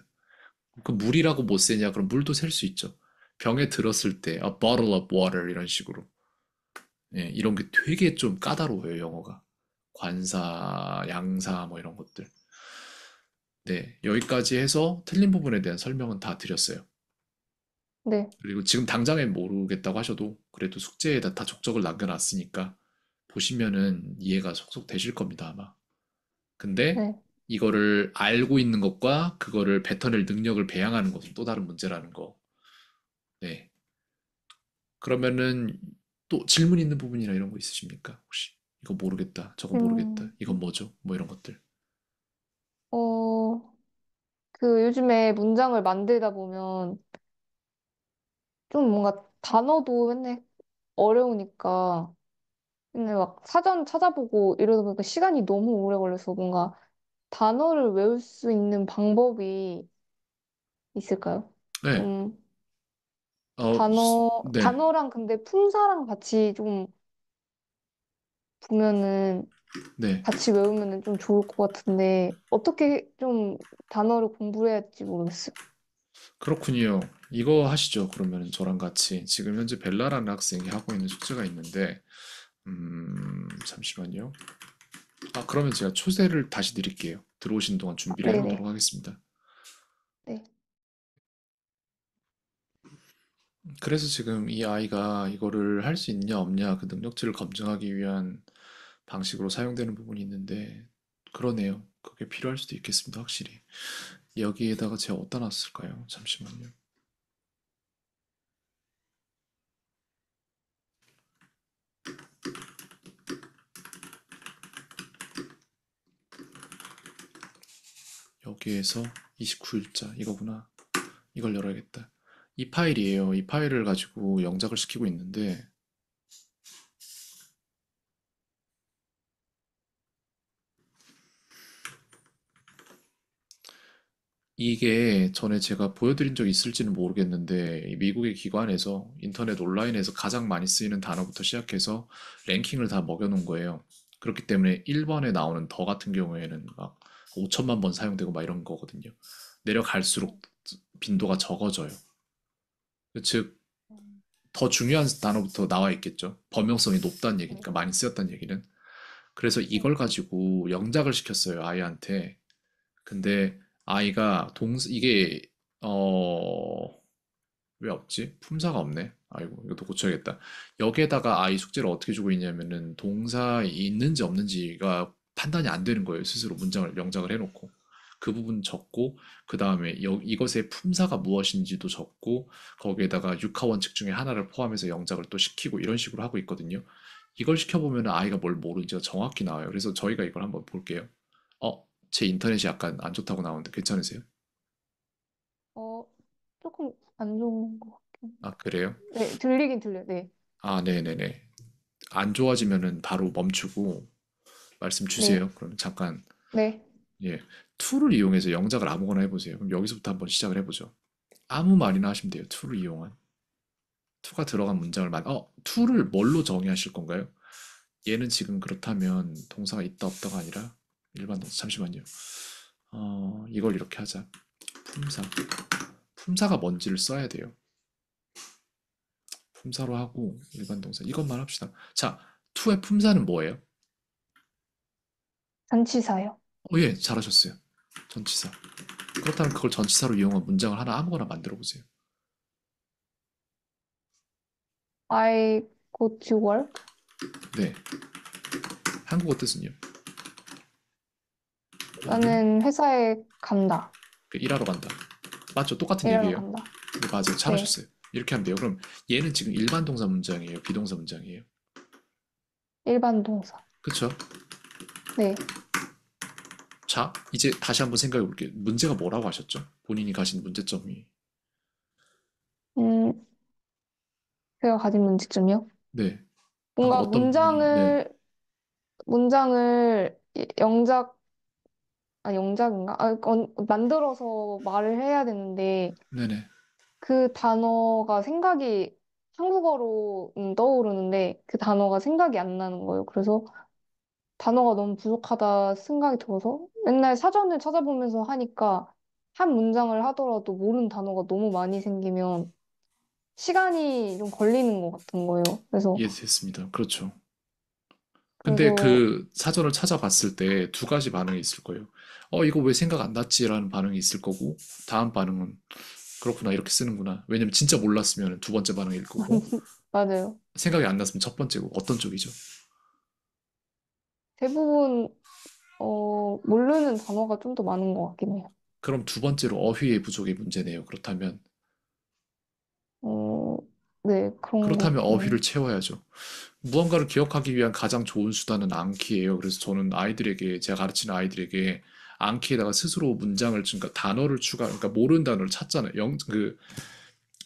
S2: 그 물이라고 못 세냐? 그럼 물도 셀 수 있죠. 병에 들었을 때 a bottle of water 이런 식으로 예, 이런 게 되게 좀 까다로워요, 영어가. 관사, 양사 뭐 이런 것들. 네, 여기까지 해서 틀린 부분에 대한 설명은 다 드렸어요.
S1: 네.
S2: 그리고 지금 당장엔 모르겠다고 하셔도 그래도 숙제에다 다 족적을 남겨놨으니까 보시면은 이해가 속속 되실 겁니다, 아마. 근데
S1: 네.
S2: 이거를 알고 있는 것과 그거를 뱉어낼 능력을 배양하는 것은 또 다른 문제라는 거 네. 그러면은 또 질문 있는 부분이나 이런 거 있으십니까? 혹시 이거 모르겠다, 저거 모르겠다,
S1: 음.
S2: 이건 뭐죠? 뭐 이런 것들.
S1: 어, 그 요즘에 문장을 만들다 보면 좀 뭔가 단어도 맨날 어려우니까 맨날 막 사전 찾아보고 이러다 보니까 시간이 너무 오래 걸려서 뭔가 단어를 외울 수 있는 방법이 있을까요?
S2: 네.
S1: 좀
S2: 어,
S1: 단어,
S2: 네.
S1: 단어랑 근데 품사랑 같이 좀 보면은
S2: 네.
S1: 같이 외우면은 좀 좋을 것 같은데 어떻게 좀 단어를 공부를 해야 할지 모르겠어요.
S2: 그렇군요. 이거 하시죠. 그러면 저랑 같이. 지금 현재 벨라라는 학생이 하고 있는 숙제가 있는데, 음, 잠시만요. 아, 그러면 제가 초대를 다시 드릴게요. 들어오신 동안 준비를
S1: 네네.
S2: 해보도록 하겠습니다.
S1: 네.
S2: 그래서 지금 이 아이가 이거를 할 수 있냐 없냐 그 능력치를 검증하기 위한 방식으로 사용되는 부분이 있는데 그러네요. 그게 필요할 수도 있겠습니다. 확실히. 여기에다가 제가 어디다 놨을까요? 잠시만요. 여기에서 29일자 이거구나. 이걸 열어야겠다. 이 파일이에요. 이 파일을 가지고 영작을 시키고 있는데 이게 전에 제가 보여드린 적 있을지는 모르겠는데 이 미국의 기관에서 인터넷 온라인에서 가장 많이 쓰이는 단어부터 시작해서 랭킹을 다 먹여놓은 거예요. 그렇기 때문에 1번에 나오는 더 같은 경우에는 막 5천만 번 사용되고 막 이런 거거든요. 내려갈수록 빈도가 적어져요. 즉, 더 중요한 단어부터 나와 있겠죠. 범용성이 높다는 얘기니까 많이 쓰였다는 얘기는. 그래서 이걸 가지고 영작을 시켰어요, 아이한테. 근데 아이가 동사 이게 어 왜 없지? 품사가 없네. 아이고 이것도 고쳐야겠다. 여기에다가 아이 숙제를 어떻게 주고 있냐면은 동사 있는지 없는지가 판단이 안 되는 거예요. 스스로 문장을 영작을 해놓고 그 부분 적고 그 다음에 이것의 품사가 무엇인지도 적고 거기에다가 육하 원칙 중에 하나를 포함해서 영작을 또 시키고 이런 식으로 하고 있거든요. 이걸 시켜보면 아이가 뭘 모르는지가 정확히 나와요. 그래서 저희가 이걸 한번 볼게요. 어, 제 인터넷이 약간 안 좋다고 나오는데 괜찮으세요?
S1: 어, 조금 안 좋은 것 같긴.
S2: 아, 그래요?
S1: 네, 들리긴 들려요. 네.
S2: 아, 네네네. 안 좋아지면은 바로 멈추고 말씀 주세요. 그러면 잠깐,
S1: 네.
S2: 예. do를 이용해서 영작을 아무거나 해보세요. 그럼 여기서부터 한번 시작을 해보죠. 아무 말이나 하시면 돼요. do를 이용한. do가 들어간 문장을 만, 어, do를 뭘로 정의하실 건가요? 얘는 지금 그렇다면 동사가 있다 없다가 아니라 일반 동사. 잠시만요. 어, 이걸 이렇게 하자. 품사. 품사가 뭔지를 써야 돼요. 품사로 하고 일반 동사. 이것만 합시다. 자, 투의 품사는 뭐예요?
S1: 전치사요.
S2: 어, 예, 잘하셨어요. 전치사. 그렇다면 그걸 전치사로 이용한 문장을 하나 아무거나 만들어 보세요.
S1: I go to work.
S2: 네. 한국어 뜻은요?
S1: 나는 회사에 간다.
S2: 그 일하러 간다. 맞죠? 똑같은
S1: 일하러
S2: 얘기예요.
S1: 간다.
S2: 네, 맞아요. 잘하셨어요. 이렇게 하면 돼요. 그럼 얘는 지금 일반 동사 문장이에요? 비동사 문장이에요?
S1: 일반 동사.
S2: 그쵸?
S1: 네.
S2: 자, 이제 다시 한번 생각해 볼게요. 문제가 뭐라고 하셨죠? 본인이 가진 문제점이.
S1: 음, 제가 가진 문제점이요?
S2: 네.
S1: 뭔가
S2: 방금 어떤 부분이- 네.
S1: 문장을, 문장을 이- 영작, 아, 영작인가? 아, 건- 만들어서 말을 해야 되는데
S2: 네네.
S1: 그 단어가 생각이 한국어로 음, 떠오르는데 그 단어가 생각이 안 나는 거예요. 그래서 단어가 너무 부족하다 생각이 들어서 맨날 사전을 찾아보면서 하니까 한 문장을 하더라도 모르는 단어가 너무 많이 생기면 시간이 좀 걸리는 것 같은 거예요. 그래서
S2: 이해됐습니다. 그렇죠. 근데
S1: 그래서
S2: 그 사전을 찾아봤을 때 두 가지 반응이 있을 거예요. 어, 이거 왜 생각 안 났지라는 반응이 있을 거고, 다음 반응은 그렇구나, 이렇게 쓰는구나. 왜냐면 진짜 몰랐으면 두 번째 반응일 거고,
S1: 맞아요.
S2: 생각이 안 났으면 첫 번째고, 어떤 쪽이죠?
S1: 대부분 어, 모르는 단어가 좀 더 많은 것 같긴 해요.
S2: 그럼 두 번째로 어휘의 부족의 문제네요. 그렇다면,
S1: 어, 네, 그런 거,
S2: 그렇다면
S1: 네.
S2: 어휘를 채워야죠. 무언가를 기억하기 위한 가장 좋은 수단은 암기예요. 그래서 저는 아이들에게, 제가 가르치는 아이들에게 암기에다가 스스로 문장을, 그러니까 단어를 추가, 그러니까 모르는 단어를 찾잖아요. 영, 그,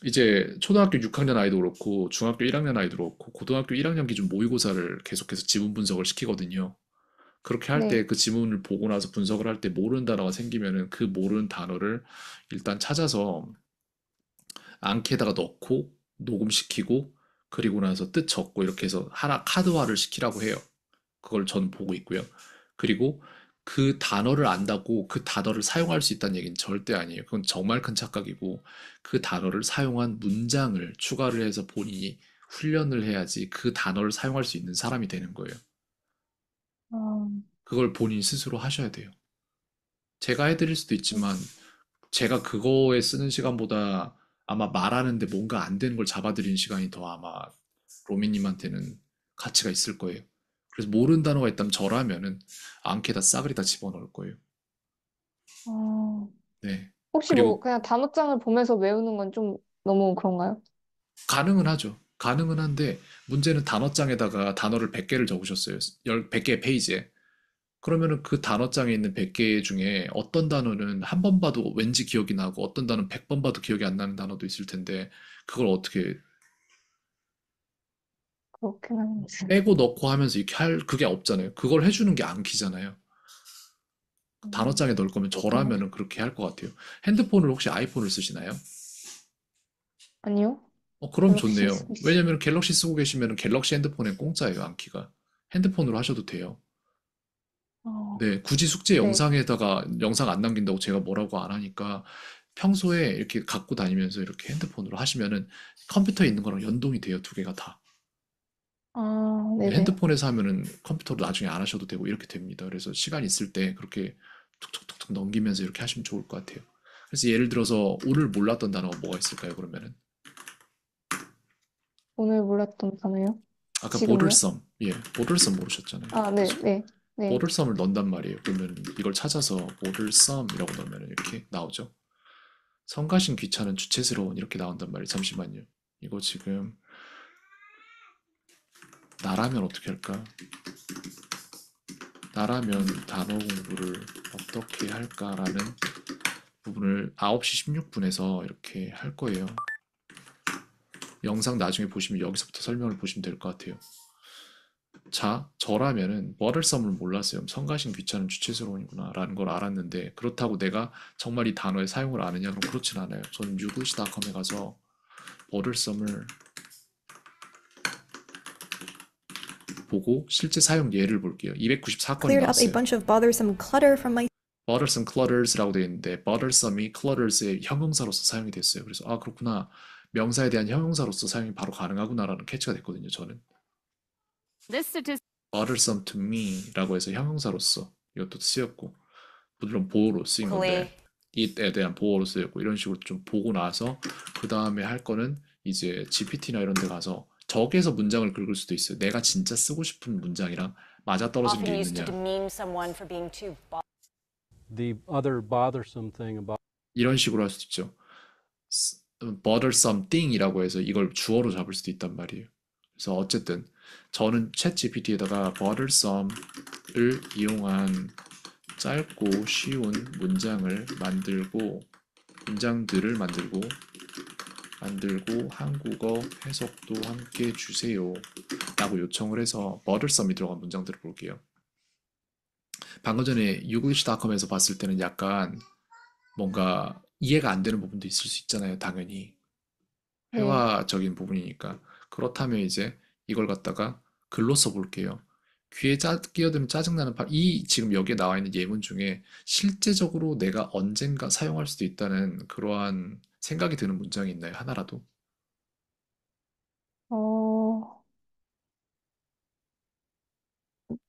S2: 이제 초등학교 6학년 아이도 그렇고, 중학교 1학년 아이도 그렇고, 고등학교 1학년 기준 모의고사를 계속해서 지문 분석을 시키거든요. 그렇게 할
S1: 네.
S2: 때그 지문을 보고 나서 분석을 할 때 모르는 단어가 생기면은 그 모르는 단어를 일단 찾아서 암기에다가 넣고 녹음시키고 그리고 나서 뜻 적고 이렇게 해서 하나 카드화를 시키라고 해요. 그걸 저는 보고 있고요. 그리고 그 단어를 안다고 그 단어를 사용할 수 있다는 얘기는 절대 아니에요. 그건 정말 큰 착각이고 그 단어를 사용한 문장을 추가를 해서 본인이 훈련을 해야지 그 단어를 사용할 수 있는 사람이 되는 거예요.
S1: 아,
S2: 그걸 본인 스스로 하셔야 돼요. 제가 해드릴 수도 있지만 제가 그거에 쓰는 시간보다 아마 말하는데 뭔가 안 되는 걸 잡아드리는 시간이 더 아마 로미님한테는 가치가 있을 거예요. 그래서 모르는 단어가 있다면 저라면은 앙케다 싸그리 다 집어넣을 거예요.
S1: 아,
S2: 네.
S1: 혹시
S2: 그리고-
S1: 뭐 그냥 단어장을 보면서 외우는 건 좀 너무 그런가요?
S2: 가능은 하죠. 가능은 한데 문제는 단어장에다가 단어를 100개를 적으셨어요. 100개 페이지에. 그러면은 그 단어장에 있는 100개 중에 어떤 단어는 한 번 봐도 왠지 기억이 나고 어떤 단어는 100번 봐도 기억이 안 나는 단어도 있을 텐데 그걸 어떻게
S1: 그렇긴 한데.
S2: 빼고 넣고 하면서 이렇게 할 그게 없잖아요. 그걸 해주는 게 암기잖아요. 단어장에 넣을 거면 저라면은 그렇게 할 것 같아요. 핸드폰을 혹시 아이폰을 쓰시나요?
S1: 아니요?
S2: 어, 그럼
S1: 갤럭시
S2: 좋네요.
S1: 쓰고 있어요.
S2: 왜냐면 갤럭시 쓰고 계시면 갤럭시 핸드폰엔 공짜예요, 암기가. 핸드폰으로 하셔도 돼요.
S1: 어,
S2: 네, 굳이 숙제
S1: 네.
S2: 영상에다가 영상 안 남긴다고 제가 뭐라고 안 하니까 평소에 이렇게 갖고 다니면서 이렇게 핸드폰으로 하시면은 컴퓨터에 있는 거랑 연동이 돼요, 두 개가 다.
S1: 아, 네네.
S2: 핸드폰에서 하면은 컴퓨터로 나중에 안 하셔도 되고 이렇게 됩니다. 그래서 시간 있을 때 그렇게 툭툭툭툭 넘기면서 이렇게 하시면 좋을 것 같아요. 그래서 예를 들어서 오늘 몰랐던 단어가 뭐가 있을까요, 그러면은?
S1: 오늘 몰랐던 단어요?
S2: 아까
S1: 지금요?
S2: 보들섬, 예, 보들섬 모르셨잖아요.
S1: 아, 네,
S2: 그죠?
S1: 네, 네.
S2: 보들섬을 넣는단 말이에요. 그러면 이걸 찾아서 보들섬이라고 넣으면 이렇게 나오죠. 성가신 귀찮은 주체스러운 이렇게 나온단 말이에요. 잠시만요. 이거 지금 나라면 어떻게 할까? 나라면 단어 공부를 어떻게 할까라는 부분을 9시 16분에서 이렇게 할 거예요. 영상 나중에 보시면 여기서부터 설명을 보시면 될 것 같아요. 자, 저라면은 버들썸을 몰랐어요. 성가신 귀찮은 주체스러운이구나 라는 걸 알았는데 그렇다고 내가 정말 이 단어의 사용을 아느냐? 그럼 그렇진 않아요. 저는 유글시닷컴에 가서 버들썸을 보고 실제 사용 예를 볼게요. 294건이
S6: cleared up a
S2: 나왔어요.
S6: bothersome
S2: clutters라고 되어 있는데 bothersom이 clutters의 형용사로서 사용이 됐어요. 그래서 아 그렇구나 명사에 대한 형용사로서 사용이 바로 가능하구나라는 캐치가 됐거든요. 저는
S7: This statistic
S2: bothersome to me라고 해서 형용사로서 이것도 쓰였고 물론 보호로 쓰인 건데 it에 대한 보호로 쓰였고 이런 식으로 좀 보고 나서 그 다음에 할 거는 이제 GPT나 이런 데 가서 적에서 문장을 긁을 수도 있어요. 내가 진짜 쓰고 싶은 문장이랑 맞아 떨어지는 게
S8: often used to
S2: 있느냐 이런 식으로 할 수도 있죠. Bothersome thing이라고 해서 이걸 주어로 잡을 수도 있단 말이에요. 그래서 어쨌든 저는 챗 GPT에다가 bothersome을 이용한 짧고 쉬운 문장을 만들고 문장들을 만들고 만들고 한국어 해석도 함께 주세요 라고 요청을 해서 bothersome이 들어간 문장들을 볼게요. 방금 전에 유글리시닷컴에서 봤을 때는 약간 뭔가 이해가 안 되는 부분도 있을 수 있잖아요, 당연히.
S1: 네.
S2: 회화적인 부분이니까. 그렇다면 이제 이걸 갖다가 글로 써볼게요. 귀에 짜, 끼어들면 짜증나는 파, 이 지금 여기에 나와 있는 예문 중에 실제적으로 내가 언젠가 사용할 수도 있다는 그러한 생각이 드는 문장이 있나요? 하나라도?
S1: 어,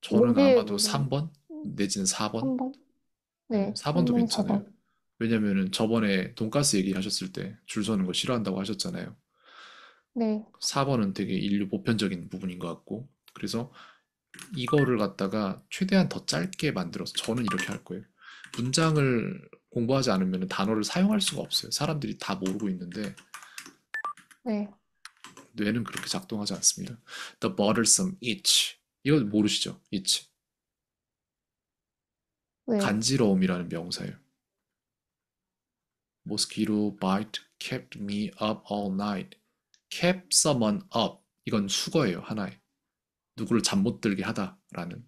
S2: 저는
S1: 여기에
S2: 아마도
S1: 무슨-
S2: 3번 내지는 4번?
S1: 3번? 네,
S2: 4번도
S1: 3번,
S2: 괜찮아요.
S1: 4번.
S2: 왜냐면은 저번에 돈가스 얘기 하셨을 때 줄 서는 거 싫어한다고 하셨잖아요.
S1: 네,
S2: 4번은 되게 인류 보편적인 부분인 것 같고 그래서 이거를 갖다가 최대한 더 짧게 만들어서 저는 이렇게 할 거예요. 문장을 공부하지 않으면 단어를 사용할 수가 없어요. 사람들이 다 모르고 있는데
S1: 네.
S2: 뇌는 그렇게 작동하지 않습니다. The bothersome itch. 이거 모르시죠? itch.
S1: 네.
S2: 간지러움이라는 명사예요. Mosquito bite kept me up all night. kept someone up. 이건 수거예요, 하나의. 누구를 잠 못 들게 하다라는.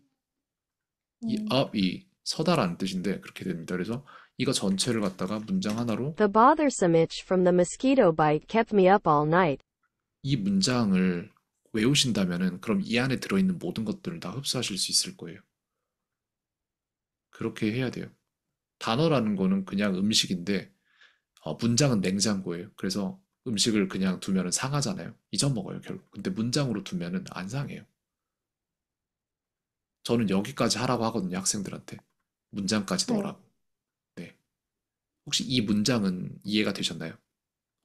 S2: 이
S1: 음.
S2: up이 서다라는 뜻인데 그렇게 됩니다. 그래서 이거 전체를 갖다가 문장 하나로
S5: The bothersome itch from the mosquito bite kept me up all night.
S2: 이 문장을 외우신다면은 그럼 이 안에 들어있는 모든 것들을 다 흡수하실 수 있을 거예요. 그렇게 해야 돼요. 단어라는 거는 그냥 음식인데 어, 문장은 냉장고예요. 그래서 음식을 그냥 두면은 상하잖아요. 잊어먹어요, 결국. 근데 문장으로 두면은 안 상해요. 저는 여기까지 하라고 하거든요, 학생들한테. 문장까지
S1: 네.
S2: 넣으라고. 네. 혹시 이 문장은 이해가 되셨나요?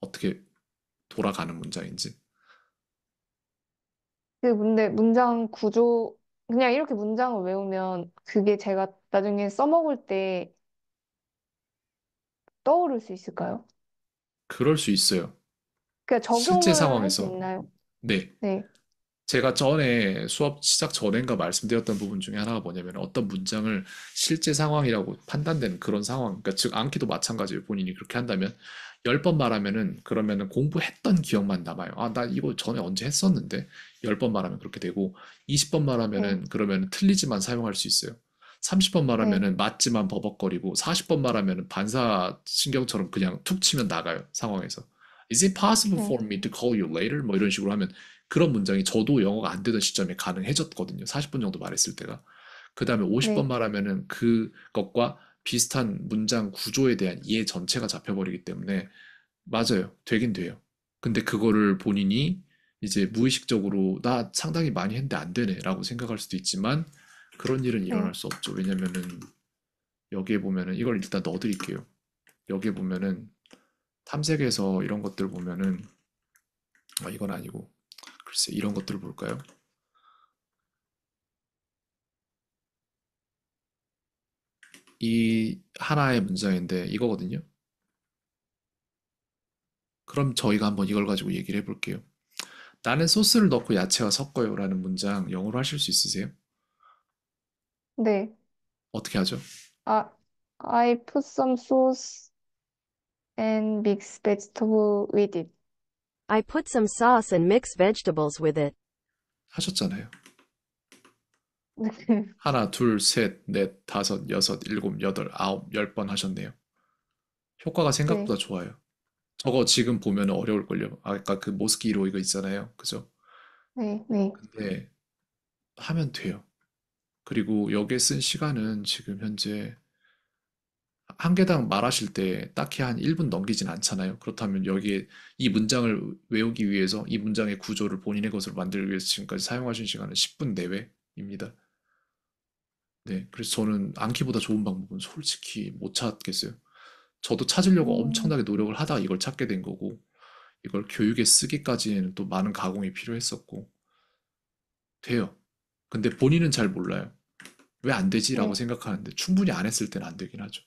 S2: 어떻게 돌아가는 문장인지.
S1: 그 문제, 문장 구조, 그냥 이렇게 문장을 외우면 그게 제가 나중에 써먹을 때 떠오를 수 있을까요?
S2: 그럴 수 있어요.
S1: 그러니까
S2: 실제
S1: 적용을 할 수
S2: 상황에서.
S1: 있나요?
S2: 네.
S1: 네.
S2: 제가 전에 수업 시작 전인가 말씀드렸던 부분 중에 하나가 뭐냐면 어떤 문장을 실제 상황이라고 판단되는 그런 상황, 그러니까 즉 암기도 마찬가지예요. 본인이 그렇게 한다면 열 번 말하면은 그러면은 공부했던 기억만 남아요. 아, 나 이거 전에 언제 했었는데 열 번 말하면 그렇게 되고 20번 말하면은 그러면 틀리지만 사용할 수 있어요. 30번 말하면은 맞지만 버벅거리고 40번 말하면은 반사 신경처럼 그냥 툭 치면 나가요. 상황에서. Is it possible
S1: 네.
S2: for me to call you later? 뭐 이런 식으로 하면 그런 문장이 저도 영어가 안 되던 시점에 가능해졌거든요. 40번 정도 말했을 때가. 그 다음에 50번
S1: 네.
S2: 말하면은 그것과 비슷한 문장 구조에 대한 이해 전체가 잡혀버리기 때문에 맞아요. 되긴 돼요. 근데 그거를 본인이 이제 무의식적으로 나 상당히 많이 했는데 안 되네 라고 생각할 수도 있지만 그런 일은 일어날 수 없죠. 왜냐면은 여기에 보면은 이걸 일단 넣어드릴게요. 여기에 보면은 탐색에서 이런 것들 보면은 아 이건 아니고 글쎄 이런 것들을 볼까요? 이 하나의 문장인데 이거거든요. 그럼 저희가 한번 이걸 가지고 얘기를 해볼게요. 나는 소스를 넣고 야채와 섞어요 라는 문장 영어로 하실 수 있으세요?
S1: 네.
S2: 어떻게 하죠?
S1: 아, I put some sauce and mix vegetable with it.
S5: I put some sauce and mixed vegetables with it.
S2: 하셨잖아요. 하나, 둘, 셋, 넷, 다섯, 여섯, 일곱, 여덟, 아홉, 열 번 하셨네요. 효과가 생각보다 좋아요. 저거 지금 보면 어려울걸요. 아까 그 모스키로 이거 있잖아요. 그죠?
S1: 네, 네.
S2: 근데 하면 돼요. 그리고 여기에 쓴 시간은 지금 현재 한 개당 말하실 때 딱히 한 1분 넘기진 않잖아요. 그렇다면 여기에 이 문장을 외우기 위해서 이 문장의 구조를 본인의 것으로 만들기 위해서 지금까지 사용하신 시간은 10분 내외입니다. 네, 그래서 저는 암기보다 좋은 방법은 솔직히 못 찾겠어요. 저도 찾으려고
S1: 음.
S2: 엄청나게 노력을 하다가 이걸 찾게 된 거고, 이걸 교육에 쓰기까지에는 또 많은 가공이 필요했었고, 돼요. 근데 본인은 잘 몰라요. 왜 안 되지라고
S1: 네.
S2: 생각하는데 충분히 안 했을 때는 안 되긴 하죠.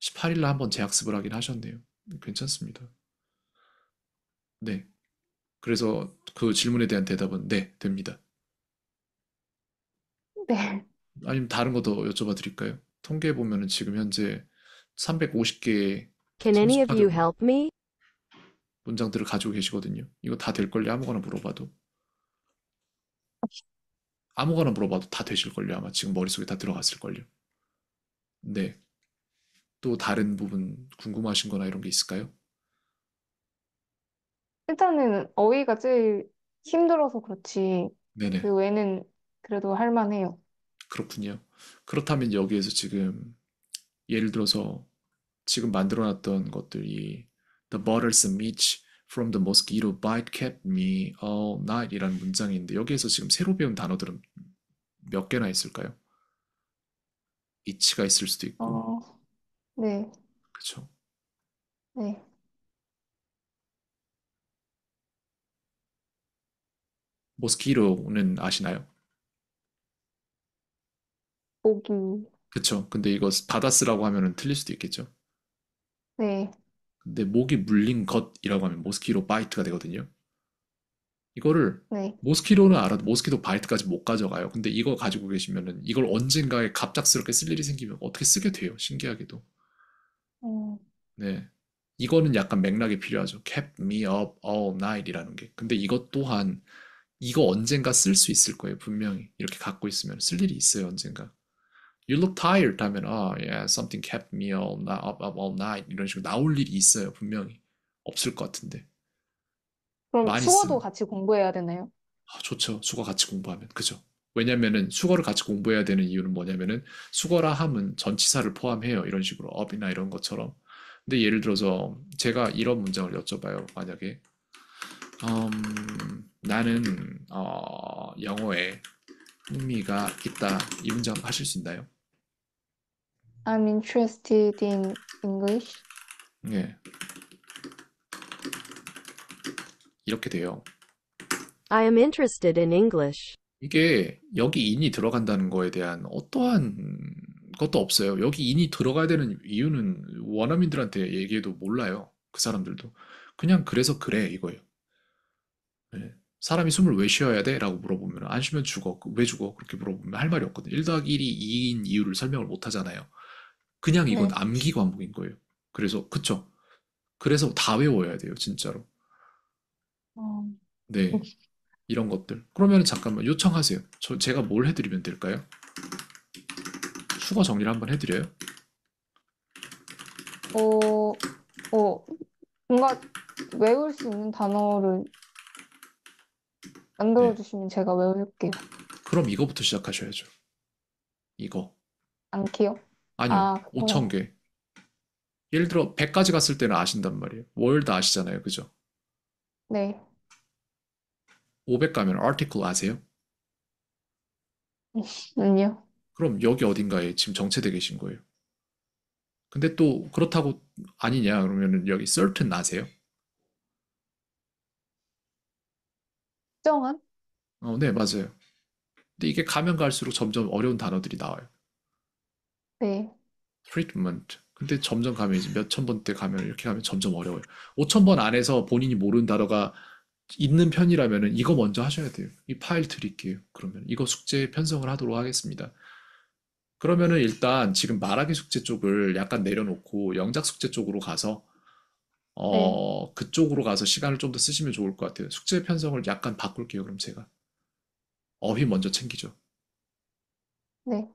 S2: 18일 날 한번 재학습을 하긴 하셨네요. 괜찮습니다. 네. 그래서 그 질문에 대한 대답은 네, 됩니다.
S1: 네.
S2: 아니면 다른 거 더 여쭤봐 드릴까요? 통계해 보면은 지금 현재 350개의
S5: Can any of you help me?
S2: 문장들을 가지고 계시거든요. 이거 다 될걸요? 아무거나 물어봐도. 아무거나 물어봐도 다 되실걸요? 아마 지금 머릿속에 다 들어갔을걸요? 네. 또 다른 부분 궁금하신 거나 이런 게 있을까요?
S1: 일단은 어휘가 제일 힘들어서 그렇지.
S2: 네네.
S1: 그 외에는 그래도 할 만해요.
S2: 그렇군요. 그렇다면 여기에서 지금 예를 들어서 지금 만들어 놨던 것들이 The bothersome itch from the mosquito bite kept me all night 이라는 문장인데 여기에서 지금 새로 배운 단어들은 몇 개나 있을까요? itch가 있을 수도 있고
S1: 어, 네,
S2: 그쵸?
S1: 네.
S2: mosquito는 아시나요?
S1: 모기.
S2: 그쵸? 근데 이거 받아 쓰라고 하면은 틀릴 수도 있겠죠?
S1: 네,
S2: 근데 목이 물린 것이라고 하면 mosquito bite가 되거든요. 이거를
S1: 네.
S2: 모스키토는 알아도 모스키토 바이트까지 못 가져가요. 근데 이거 가지고 계시면은 이걸 언젠가에 갑작스럽게 쓸 일이 생기면 어떻게 쓰게 돼요. 신기하게도.
S1: 음,
S2: 네. 이거는 약간 맥락이 필요하죠. kept me up all night이라는 게. 근데 이것 또한 이거 언젠가 쓸 수 있을 거예요. 분명히. 이렇게 갖고 있으면 쓸 일이 있어요. 언젠가. You look tired 하면 아, yeah, something kept me all, up, up all night 이런 식으로 나올 일이 있어요. 분명히. 없을 것 같은데.
S1: 그럼
S2: 많이
S1: 수어도
S2: 쓰는-
S1: 같이 공부해야 되나요?
S2: 아, 좋죠. 수거 같이 공부하면. 그죠? 왜냐면은 수거를 같이 공부해야 되는 이유는 뭐냐면은 수거라 함은 전치사를 포함해요. 이런 식으로 up이나 이런 것처럼. 근데 예를 들어서 제가 이런 문장을 여쭤봐요. 만약에 음, 나는 어, 영어에 흥미가 있다. 이 문장 하실 수 있나요?
S1: I'm interested in English.
S2: 예. 이렇게 돼요.
S5: I am interested in English.
S2: 이게 여기 인이 들어간다는 거에 대한 어떠한 것도 없어요. 여기 인이 들어가야 되는 이유는 원어민들한테 얘기해도 몰라요. 그 사람들도. 그냥 그래서 그래 이거예요. 네. 사람이 숨을 왜 쉬어야 돼? 라고 물어보면 안 쉬면 죽어. 그왜 죽어? 그렇게 물어보면 할 말이 없거든. 1 더하기 1이 2인 이유를 설명을 못 하잖아요. 그냥 이건
S1: 네.
S2: 암기 과목인 거예요. 그래서 그쵸? 그래서 다 외워야 돼요, 진짜로.
S1: 어,
S2: 네. 이런 것들. 그러면 잠깐만 요청하세요. 저 제가 뭘 해드리면 될까요? 수거 정리를 한번 해드려요.
S1: 어, 어, 뭔가 외울 수 있는 단어를 만들어
S2: 네.
S1: 주시면 제가 외울게요.
S2: 그럼 이거부터 시작하셔야죠. 이거.
S1: 않게요?
S2: 아니요.
S1: 아, 그거요.
S2: 5천 개. 예를 들어 100까지 갔을 때는 아신단 말이에요. 월드 아시잖아요. 그죠?
S1: 네.
S2: 500 가면 article 아세요?
S1: 아니요.
S2: 그럼 여기 어딘가에 지금 정체돼 계신 거예요. 근데 또 그렇다고 아니냐 그러면은 여기 certain 아세요?
S1: 특정한?
S2: 어, 네, 맞아요. 근데 이게 가면 갈수록 점점 어려운 단어들이 나와요.
S1: 네.
S2: treatment. 근데 점점 가면 이제 몇천 번대 가면 이렇게 가면 점점 어려워요. 5천 번 안에서 본인이 모르는 단어가 있는 편이라면은 이거 먼저 하셔야 돼요. 이 파일 드릴게요. 그러면 이거 숙제 편성을 하도록 하겠습니다. 그러면은 일단 지금 말하기 숙제 쪽을 약간 내려놓고 영작 숙제 쪽으로 가서 어, 그쪽으로 가서 시간을 좀 더 쓰시면 좋을 것 같아요. 숙제 편성을 약간 바꿀게요. 그럼 제가 어휘 먼저 챙기죠.
S1: 네.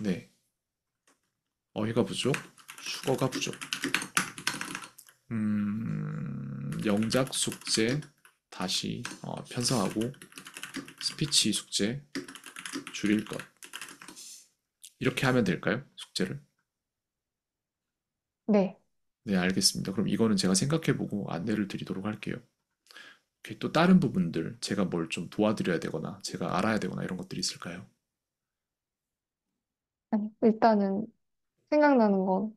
S2: 네. 어휘가 부족, 수거가 부족. 음, 영작 숙제 다시 어, 편성하고 스피치 숙제 줄일 것. 이렇게 하면 될까요? 숙제를?
S1: 네.
S2: 네, 알겠습니다. 그럼 이거는 제가 생각해보고 안내를 드리도록 할게요. 오케이, 또 다른 부분들 제가 뭘 좀 도와드려야 되거나 제가 알아야 되거나 이런 것들이 있을까요?
S1: 아니, 일단은 생각나는 건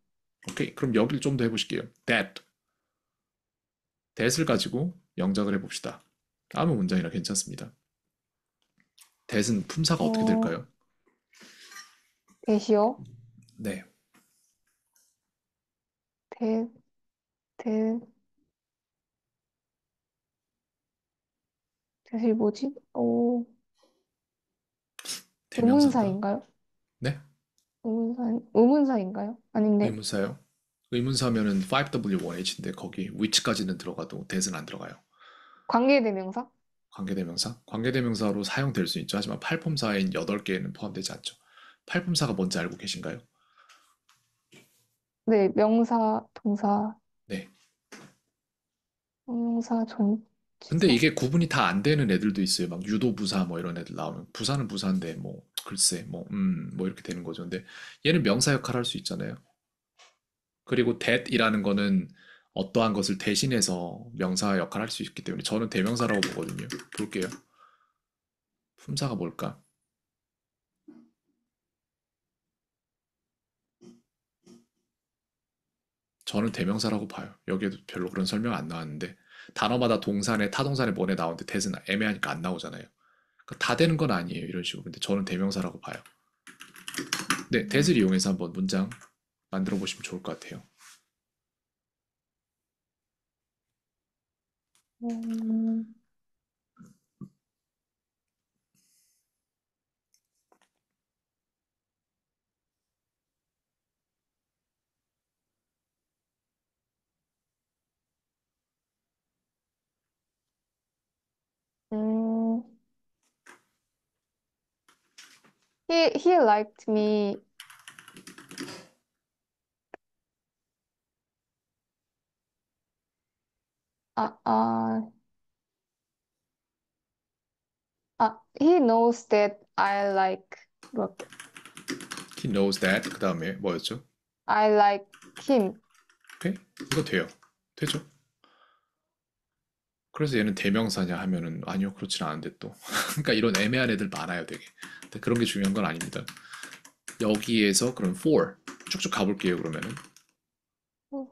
S2: 오케이, 그럼 여기를 좀 더 해보실게요. that. that을 가지고 영작을 해봅시다. 아무 문장이나 괜찮습니다. that은 품사가 어떻게
S1: 어.
S2: 될까요?
S1: 대시요.
S2: 네,
S1: 대, 대, 대시 뭐지? 오,
S2: 대명사인가?
S1: 의문사인가요?
S2: 네,
S1: 의문사, 의문사인가요? 아닌데,
S2: 의문사요. 의문사면은 5W1H인데 거기 which까지는 들어가도 that은 안 들어가요.
S1: 관계대명사?
S2: 관계대명사? 관계대명사로 사용될 수 있죠. 하지만 팔품사인 8개에는 포함되지 않죠. 팔품사가 뭔지 알고 계신가요?
S1: 네, 명사, 동사,
S2: 네.
S1: 형용사, 전,
S2: 근데 이게 구분이 다 안 되는 애들도 있어요. 막 유도부사 뭐 이런 애들 나오면 부사는 부사인데 뭐 글쎄 뭐 음 뭐 이렇게 되는 거죠. 근데 얘는 명사 역할을 할 수 있잖아요. 그리고 that이라는 거는 어떠한 것을 대신해서 명사 역할을 할 수 있기 때문에 저는 대명사라고 보거든요. 볼게요. 품사가 뭘까? 저는 대명사라고 봐요. 여기에도 별로 그런 설명 안 나왔는데 단어마다 동사네, 타동사네, 뭐네 나오는데 that은 애매하니까 안 나오잖아요. 그러니까 다 되는 건 아니에요. 이런 식으로. 근데 저는 대명사라고 봐요. 네, 대을 이용해서 한번 문장 만들어 보시면 좋을 것 같아요.
S1: 음... 음... He he liked me. 아, 아, 아, he knows that I like 뭐,
S2: He knows that. 그 다음에 뭐였죠?
S1: I like him.
S2: 오케이? 이거 돼요. 되죠? 그래서 얘는 대명사냐 하면은 아니요 그렇진 않은데 또. 그러니까 이런 애매한 애들 많아요 되게. 근데 그런 게 중요한 건 아닙니다. 여기에서 그럼 for 쭉쭉 가볼게요 그러면은.
S1: 음.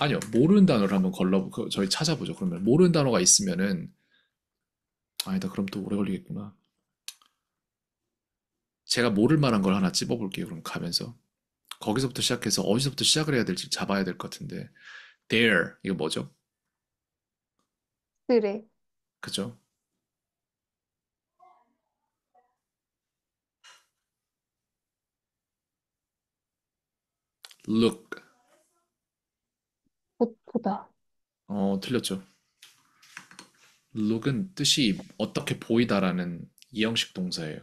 S2: 아니요 모르는 단어를 한번 걸러 그 저희 찾아보죠 그러면. 모르는 단어가 있으면은. 아니다 그럼 또 오래 걸리겠구나. 제가 모를 만한 걸 하나 찝어볼게요 그럼 가면서. 거기서부터 시작해서 어디서부터 시작을 해야 될지 잡아야 될 것 같은데. there 이거 뭐죠?
S1: 그래.
S2: 그죠? look
S1: 보, 보다.
S2: 어 틀렸죠 look은 뜻이 어떻게 보이다라는 이형식 동사예요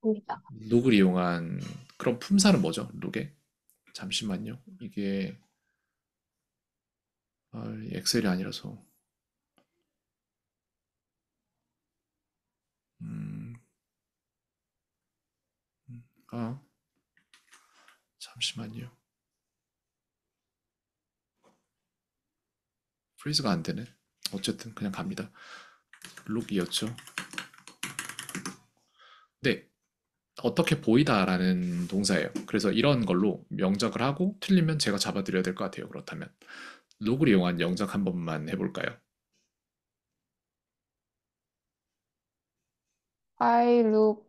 S1: 보이다.
S2: look을 이용한 그런 품사는 뭐죠? look에 잠시만요 이게 아, 엑셀이 아니라서 음, 음, 아 잠시만요 freeze가 안 되네. 어쨌든 그냥 갑니다. look이었죠. 네. 어떻게 보이다라는 동사예요. 그래서 이런 걸로 영작을 하고 틀리면 제가 잡아드려야 될 것 같아요. 그렇다면 look을 이용한 영작 한 번만 해볼까요?
S1: I look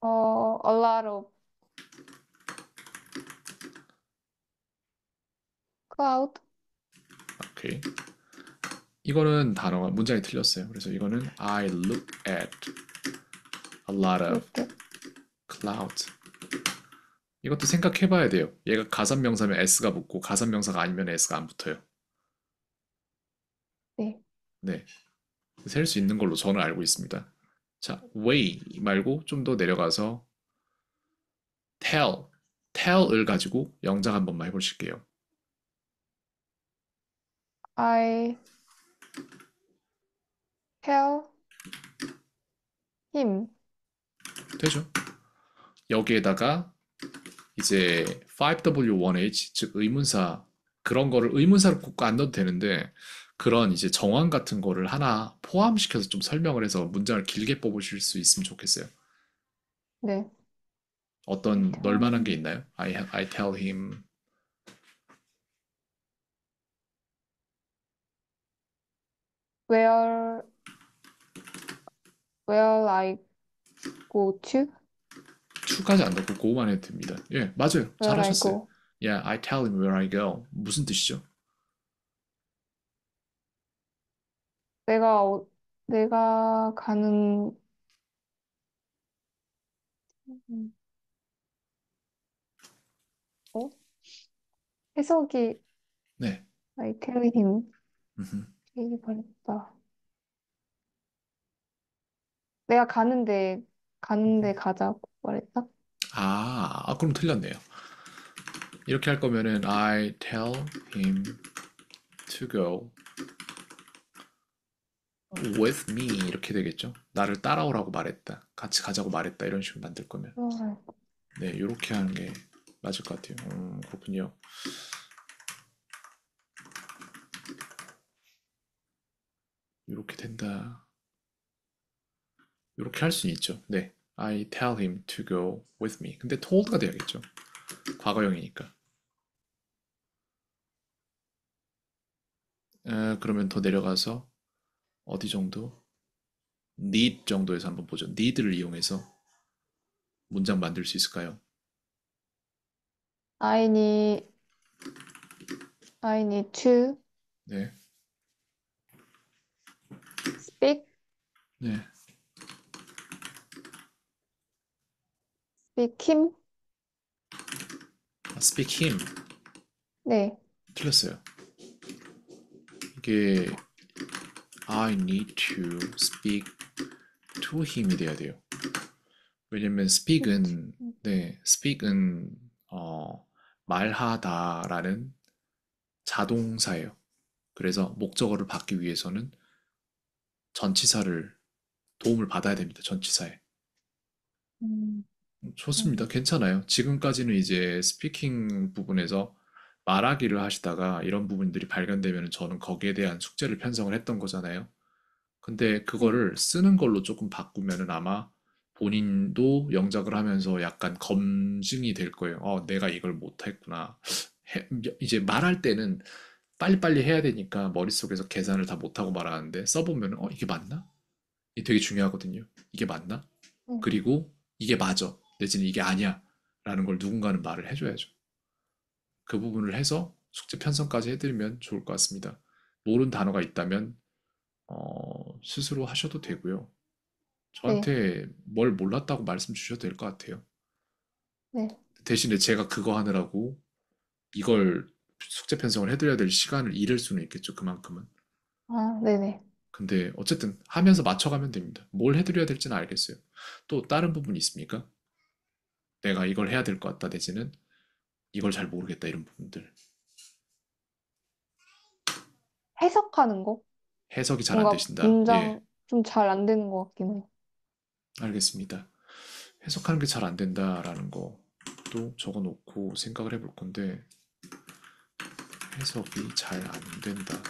S1: 어, a lot of cloud.
S2: 오케이. 이거는 단어가 문장이 틀렸어요. 그래서 이거는 I look at a lot of clouds. 이것도 생각해봐야 돼요. 얘가 가산명사면 s가 붙고 가산명사가 아니면 s가 안 붙어요.
S1: 네.
S2: 네. 셀 수 있는 걸로 저는 알고 있습니다. 자, way 말고 좀 더 내려가서 tell, tell을 가지고 영작 한 번만 해보실게요.
S1: I tell him.
S2: 되죠? 여기에다가 이제 5W1H 즉 의문사 그런 거를 의문사를 꼭 안 넣어도 되는데 그런 이제 정황 같은 거를 하나 포함시켜서 좀 설명을 해서 문장을 길게 뽑으실 수 있으면 좋겠어요.
S1: 네.
S2: 어떤 넣을 만한 게 있나요? I, I tell him
S1: Where where I go to?
S2: To까지 안 넣고 go만 해도 됩니다. 예, 맞아요. 잘하셨어요. Yeah, I tell him where I go. 무슨 뜻이죠?
S1: 내가 어, 내가 가는 음. 어? 해석이
S2: 네.
S1: I tell him
S2: 음흠.
S1: 얘기 말했다. 내가 가는데 가는데 가자고 말했다.
S2: 아, 아, 그럼 틀렸네요. 이렇게 할 거면은 I tell him to go with me 이렇게 되겠죠. 나를 따라오라고 말했다. 같이 가자고 말했다. 이런 식으로 만들 거면. 네, 이렇게 하는 게 맞을 것 같아요. 음, 그렇군요. 이렇게 된다. 이렇게 할 수는 있죠. 네. I tell him to go with me. 근데 told가 돼야겠죠. 과거형이니까. 에, 그러면 더 내려가서 어디 정도? need 정도에서 한번 보죠. need를 이용해서 문장 만들 수 있을까요?
S1: I need I need to
S2: 네.
S1: speak
S2: 네.
S1: Speak him.
S2: 아, speak him.
S1: 네.
S2: 틀렸어요. 이게 I need to speak to him이 돼야 돼요. 왜냐면 speak은 네, speak은 어, 말하다라는 자동사예요. 그래서 목적어를 받기 위해서는 전치사를 도움을 받아야 됩니다. 전치사에.
S1: 음,
S2: 좋습니다. 괜찮아요. 지금까지는 이제 스피킹 부분에서 말하기를 하시다가 이런 부분들이 발견되면 저는 거기에 대한 숙제를 편성을 했던 거잖아요. 근데 그거를 쓰는 걸로 조금 바꾸면은 아마 본인도 영작을 하면서 약간 검증이 될 거예요. 어, 내가 이걸 못했구나. 해- 이제 말할 때는 빨리빨리 해야 되니까 머릿속에서 계산을 다 못하고 말하는데 써보면은 어, 이게 맞나? 이게 되게 중요하거든요. 이게 맞나?
S1: 음.
S2: 그리고 이게 맞아. 내지는 이게 아니야. 라는 걸 누군가는 말을 해줘야죠. 그 부분을 해서 숙제 편성까지 해드리면 좋을 것 같습니다. 모르는 단어가 있다면 어, 스스로 하셔도 되고요. 저한테 뭘 몰랐다고 말씀 주셔도 될 것 같아요.
S1: 네.
S2: 대신에 제가 그거 하느라고 이걸 숙제 편성을 해드려야 될 시간을 잃을 수는 있겠죠. 그만큼은.
S1: 아, 네네.
S2: 근데 어쨌든 하면서 맞춰가면 됩니다. 뭘 해드려야 될지는 알겠어요. 또 다른 부분이 있습니까? 내가 이걸 해야 될 것 같다 내지는 이걸 잘 모르겠다 이런 부분들.
S1: 해석하는 거?
S2: 해석이 잘 안
S1: 뭔가
S2: 되신다. 예,
S1: 문장 좀 잘 안 되는 것 같긴 해요.
S2: 알겠습니다. 해석하는 게 잘 안 된다라는 것도 적어 놓고 생각을 해볼 건데 해석이 잘 안 된다.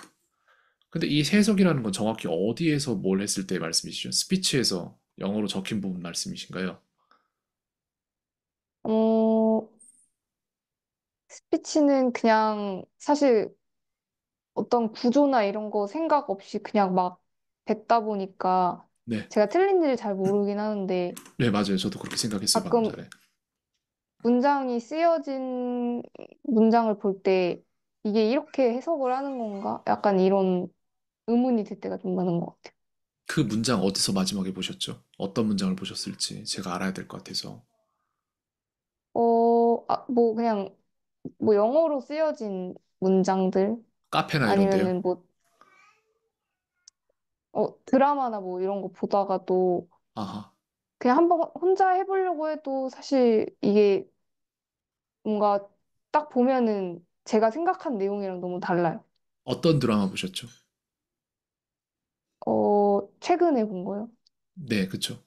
S2: 근데 이 해석이라는 건 정확히 어디에서 뭘 했을 때 말씀이시죠? 스피치에서 영어로 적힌 부분 말씀이신가요?
S1: 어, 스피치는 그냥 사실 어떤 구조나 이런 거 생각 없이 그냥 막 뱉다 보니까
S2: 네.
S1: 제가 틀린지를 잘 모르긴 하는데
S2: 네, 맞아요. 저도 그렇게 생각했어요, 방금
S1: 가끔
S2: 전에.
S1: 문장이 쓰여진 문장을 볼 때 이게 이렇게 해석을 하는 건가? 약간 이런 의문이 들 때가 좀 많은 것 같아요.
S2: 그 문장 어디서 마지막에 보셨죠? 어떤 문장을 보셨을지 제가 알아야 될 것 같아서.
S1: 어, 아, 뭐 그냥 뭐 영어로 쓰여진 문장들
S2: 카페나 이런 데요.
S1: 아니면은 뭐 어, 드라마나 뭐 이런 거 보다가도
S2: 아하.
S1: 그냥 한번 혼자 해보려고 해도 사실 이게 뭔가 딱 보면은 제가 생각한 내용이랑 너무 달라요.
S2: 어떤 드라마 보셨죠?
S1: 어, 최근에 본 거요.
S2: 네, 그쵸.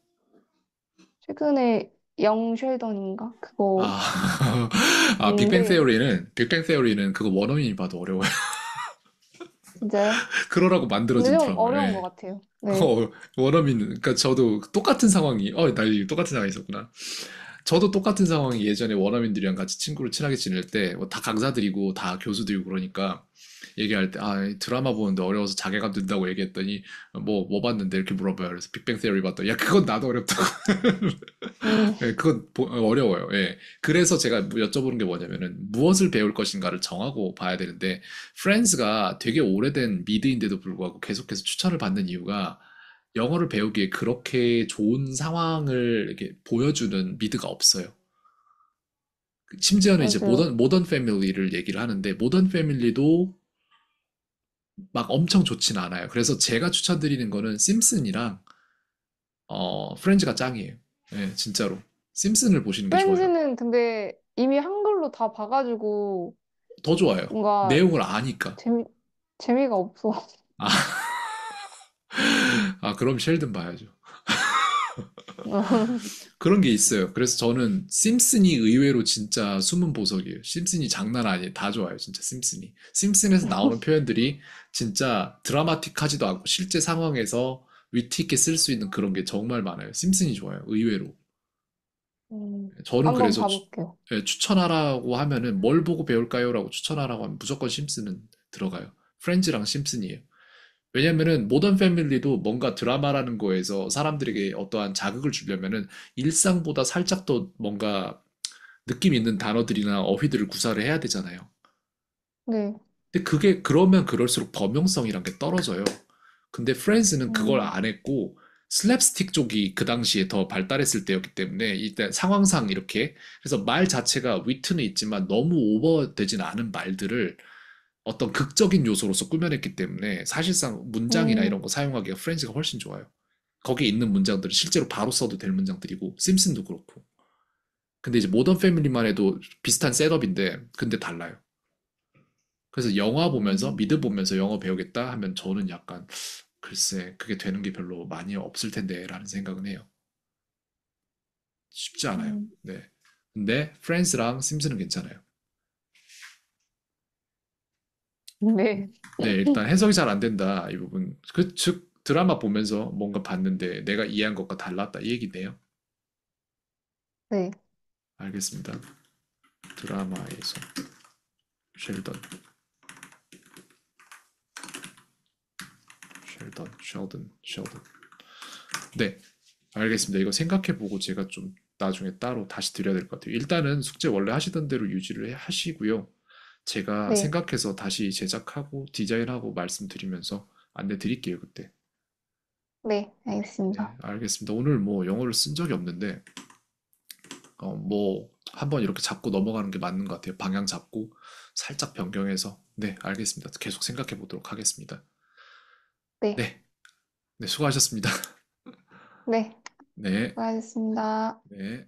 S1: 최근에 영 쉘던인가? 그거
S2: 아, 아, 빅뱅
S1: 근데-
S2: 세오리는, 빅뱅 세오리는 그거 원어민이 봐도 어려워요.
S1: 진짜요?
S2: 그러라고 만들어진
S1: 근데 좀. 어려운
S2: 예.
S1: 것 같아요. 네.
S2: 어, 원어민, 그러니까 저도 똑같은 상황이, 어, 나 이 똑같은 상황이 있었구나. 저도 똑같은 상황이 예전에 원어민들이랑 같이 친구를 친하게 지낼 때, 뭐다 강사들이고, 다 교수들이고 그러니까, 얘기할 때, 아, 이 드라마 보는데 어려워서 자괴감 든다고 얘기했더니, 뭐, 뭐 봤는데 이렇게 물어봐요. 그래서 빅뱅 세오리 봤더니, 야, 그건 나도 어렵다고.
S1: 음,
S2: 예, 그건 보- 어려워요. 예. 그래서 제가 뭐 여쭤보는 게 뭐냐면은 무엇을 배울 것인가를 정하고 봐야 되는데 프렌즈가 되게 오래된 미드인데도 불구하고 계속해서 추천을 받는 이유가 영어를 배우기에 그렇게 좋은 상황을 이렇게 보여주는 미드가 없어요. 심지어는 이제
S1: 맞아요.
S2: 모던 모던 패밀리를 얘기를 하는데 모던 패밀리도 막 엄청 좋진 않아요. 그래서 제가 추천드리는 거는 심슨이랑 어 프렌즈가 짱이에요. 예, 진짜로. 심슨을 보시는 게 좋아요.
S1: 프렌즈는 근데 이미 한글로 다 봐가지고
S2: 더 좋아요.
S1: 뭔가
S2: 내용을 아니까.
S1: 재미, 재미가 없어.
S2: 아, 아, 그럼 셸든 봐야죠. 그런 게 있어요. 그래서 저는 심슨이 의외로 진짜 숨은 보석이에요. 심슨이 장난 아니에요. 다 좋아요. 진짜 심슨이. 심슨에서 나오는 표현들이 진짜 드라마틱하지도 않고 실제 상황에서 위트 있게 쓸 수 있는 그런 게 정말 많아요. 심슨이 좋아요. 의외로.
S1: 음,
S2: 저는 그래서 추. 예, 추천하라고 하면은 뭘 보고 배울까요? 라고 추천하라고 하면 무조건 심슨은 들어가요. 프렌즈랑 심슨이에요. 왜냐면은 모던 패밀리도 뭔가 드라마라는 거에서 사람들에게 어떠한 자극을 주려면은 일상보다 살짝 더 뭔가 느낌 있는 단어들이나 어휘들을 구사를 해야 되잖아요.
S1: 네.
S2: 근데 그게 그러면 그럴수록 범용성이란 게 떨어져요. 근데 프렌즈는 그걸
S1: 음.
S2: 안 했고 슬랩스틱 쪽이 그 당시에 더 발달했을 때였기 때문에 일단 상황상 이렇게 그래서 말 자체가 위트는 있지만 너무 오버되진 않은 말들을 어떤 극적인 요소로서 꾸며냈기 때문에 사실상 문장이나
S1: 음.
S2: 이런 거 사용하기가 프렌즈가 훨씬 좋아요. 거기에 있는 문장들은 실제로 바로 써도 될 문장들이고 심슨도 그렇고. 근데 이제 모던 패밀리만 해도 비슷한 셋업인데 근데 달라요. 그래서 영화 보면서 미드 보면서 영어 배우겠다 하면 저는 약간 글쎄 그게 되는 게 별로 많이 없을 텐데라는 생각은 해요. 쉽지 않아요.
S1: 음.
S2: 네. 근데 프렌즈랑 심슨은 괜찮아요.
S1: 네.
S2: 네, 일단 해석이 잘 안 된다. 이 부분. 그, 즉, 드라마 보면서 뭔가 봤는데 내가 이해한 것과 달랐다. 이 얘기네요.
S1: 네.
S2: 알겠습니다. 드라마에서 쉘던. 쉘던, 쉘든, 쉘든. 네, 알겠습니다. 이거 생각해보고 제가 좀 나중에 따로 다시 드려야 될 것 같아요. 일단은 숙제 원래 하시던 대로 유지를 해- 하시고요. 제가
S1: 네.
S2: 생각해서 다시 제작하고 디자인하고 말씀드리면서 안내 드릴게요, 그때.
S1: 네,
S2: 네,
S1: 알겠습니다.
S2: 알겠습니다. 오늘 뭐 영어를 쓴 적이 없는데, 어, 뭐, 한번 이렇게 잡고 넘어가는 게 맞는 것 같아요. 방향 잡고 살짝 변경해서. 네, 알겠습니다. 계속 생각해 보도록 하겠습니다.
S1: 네.
S2: 네, 네, 수고하셨습니다.
S1: 네,
S2: 네,
S1: 수고하셨습니다.
S2: 네.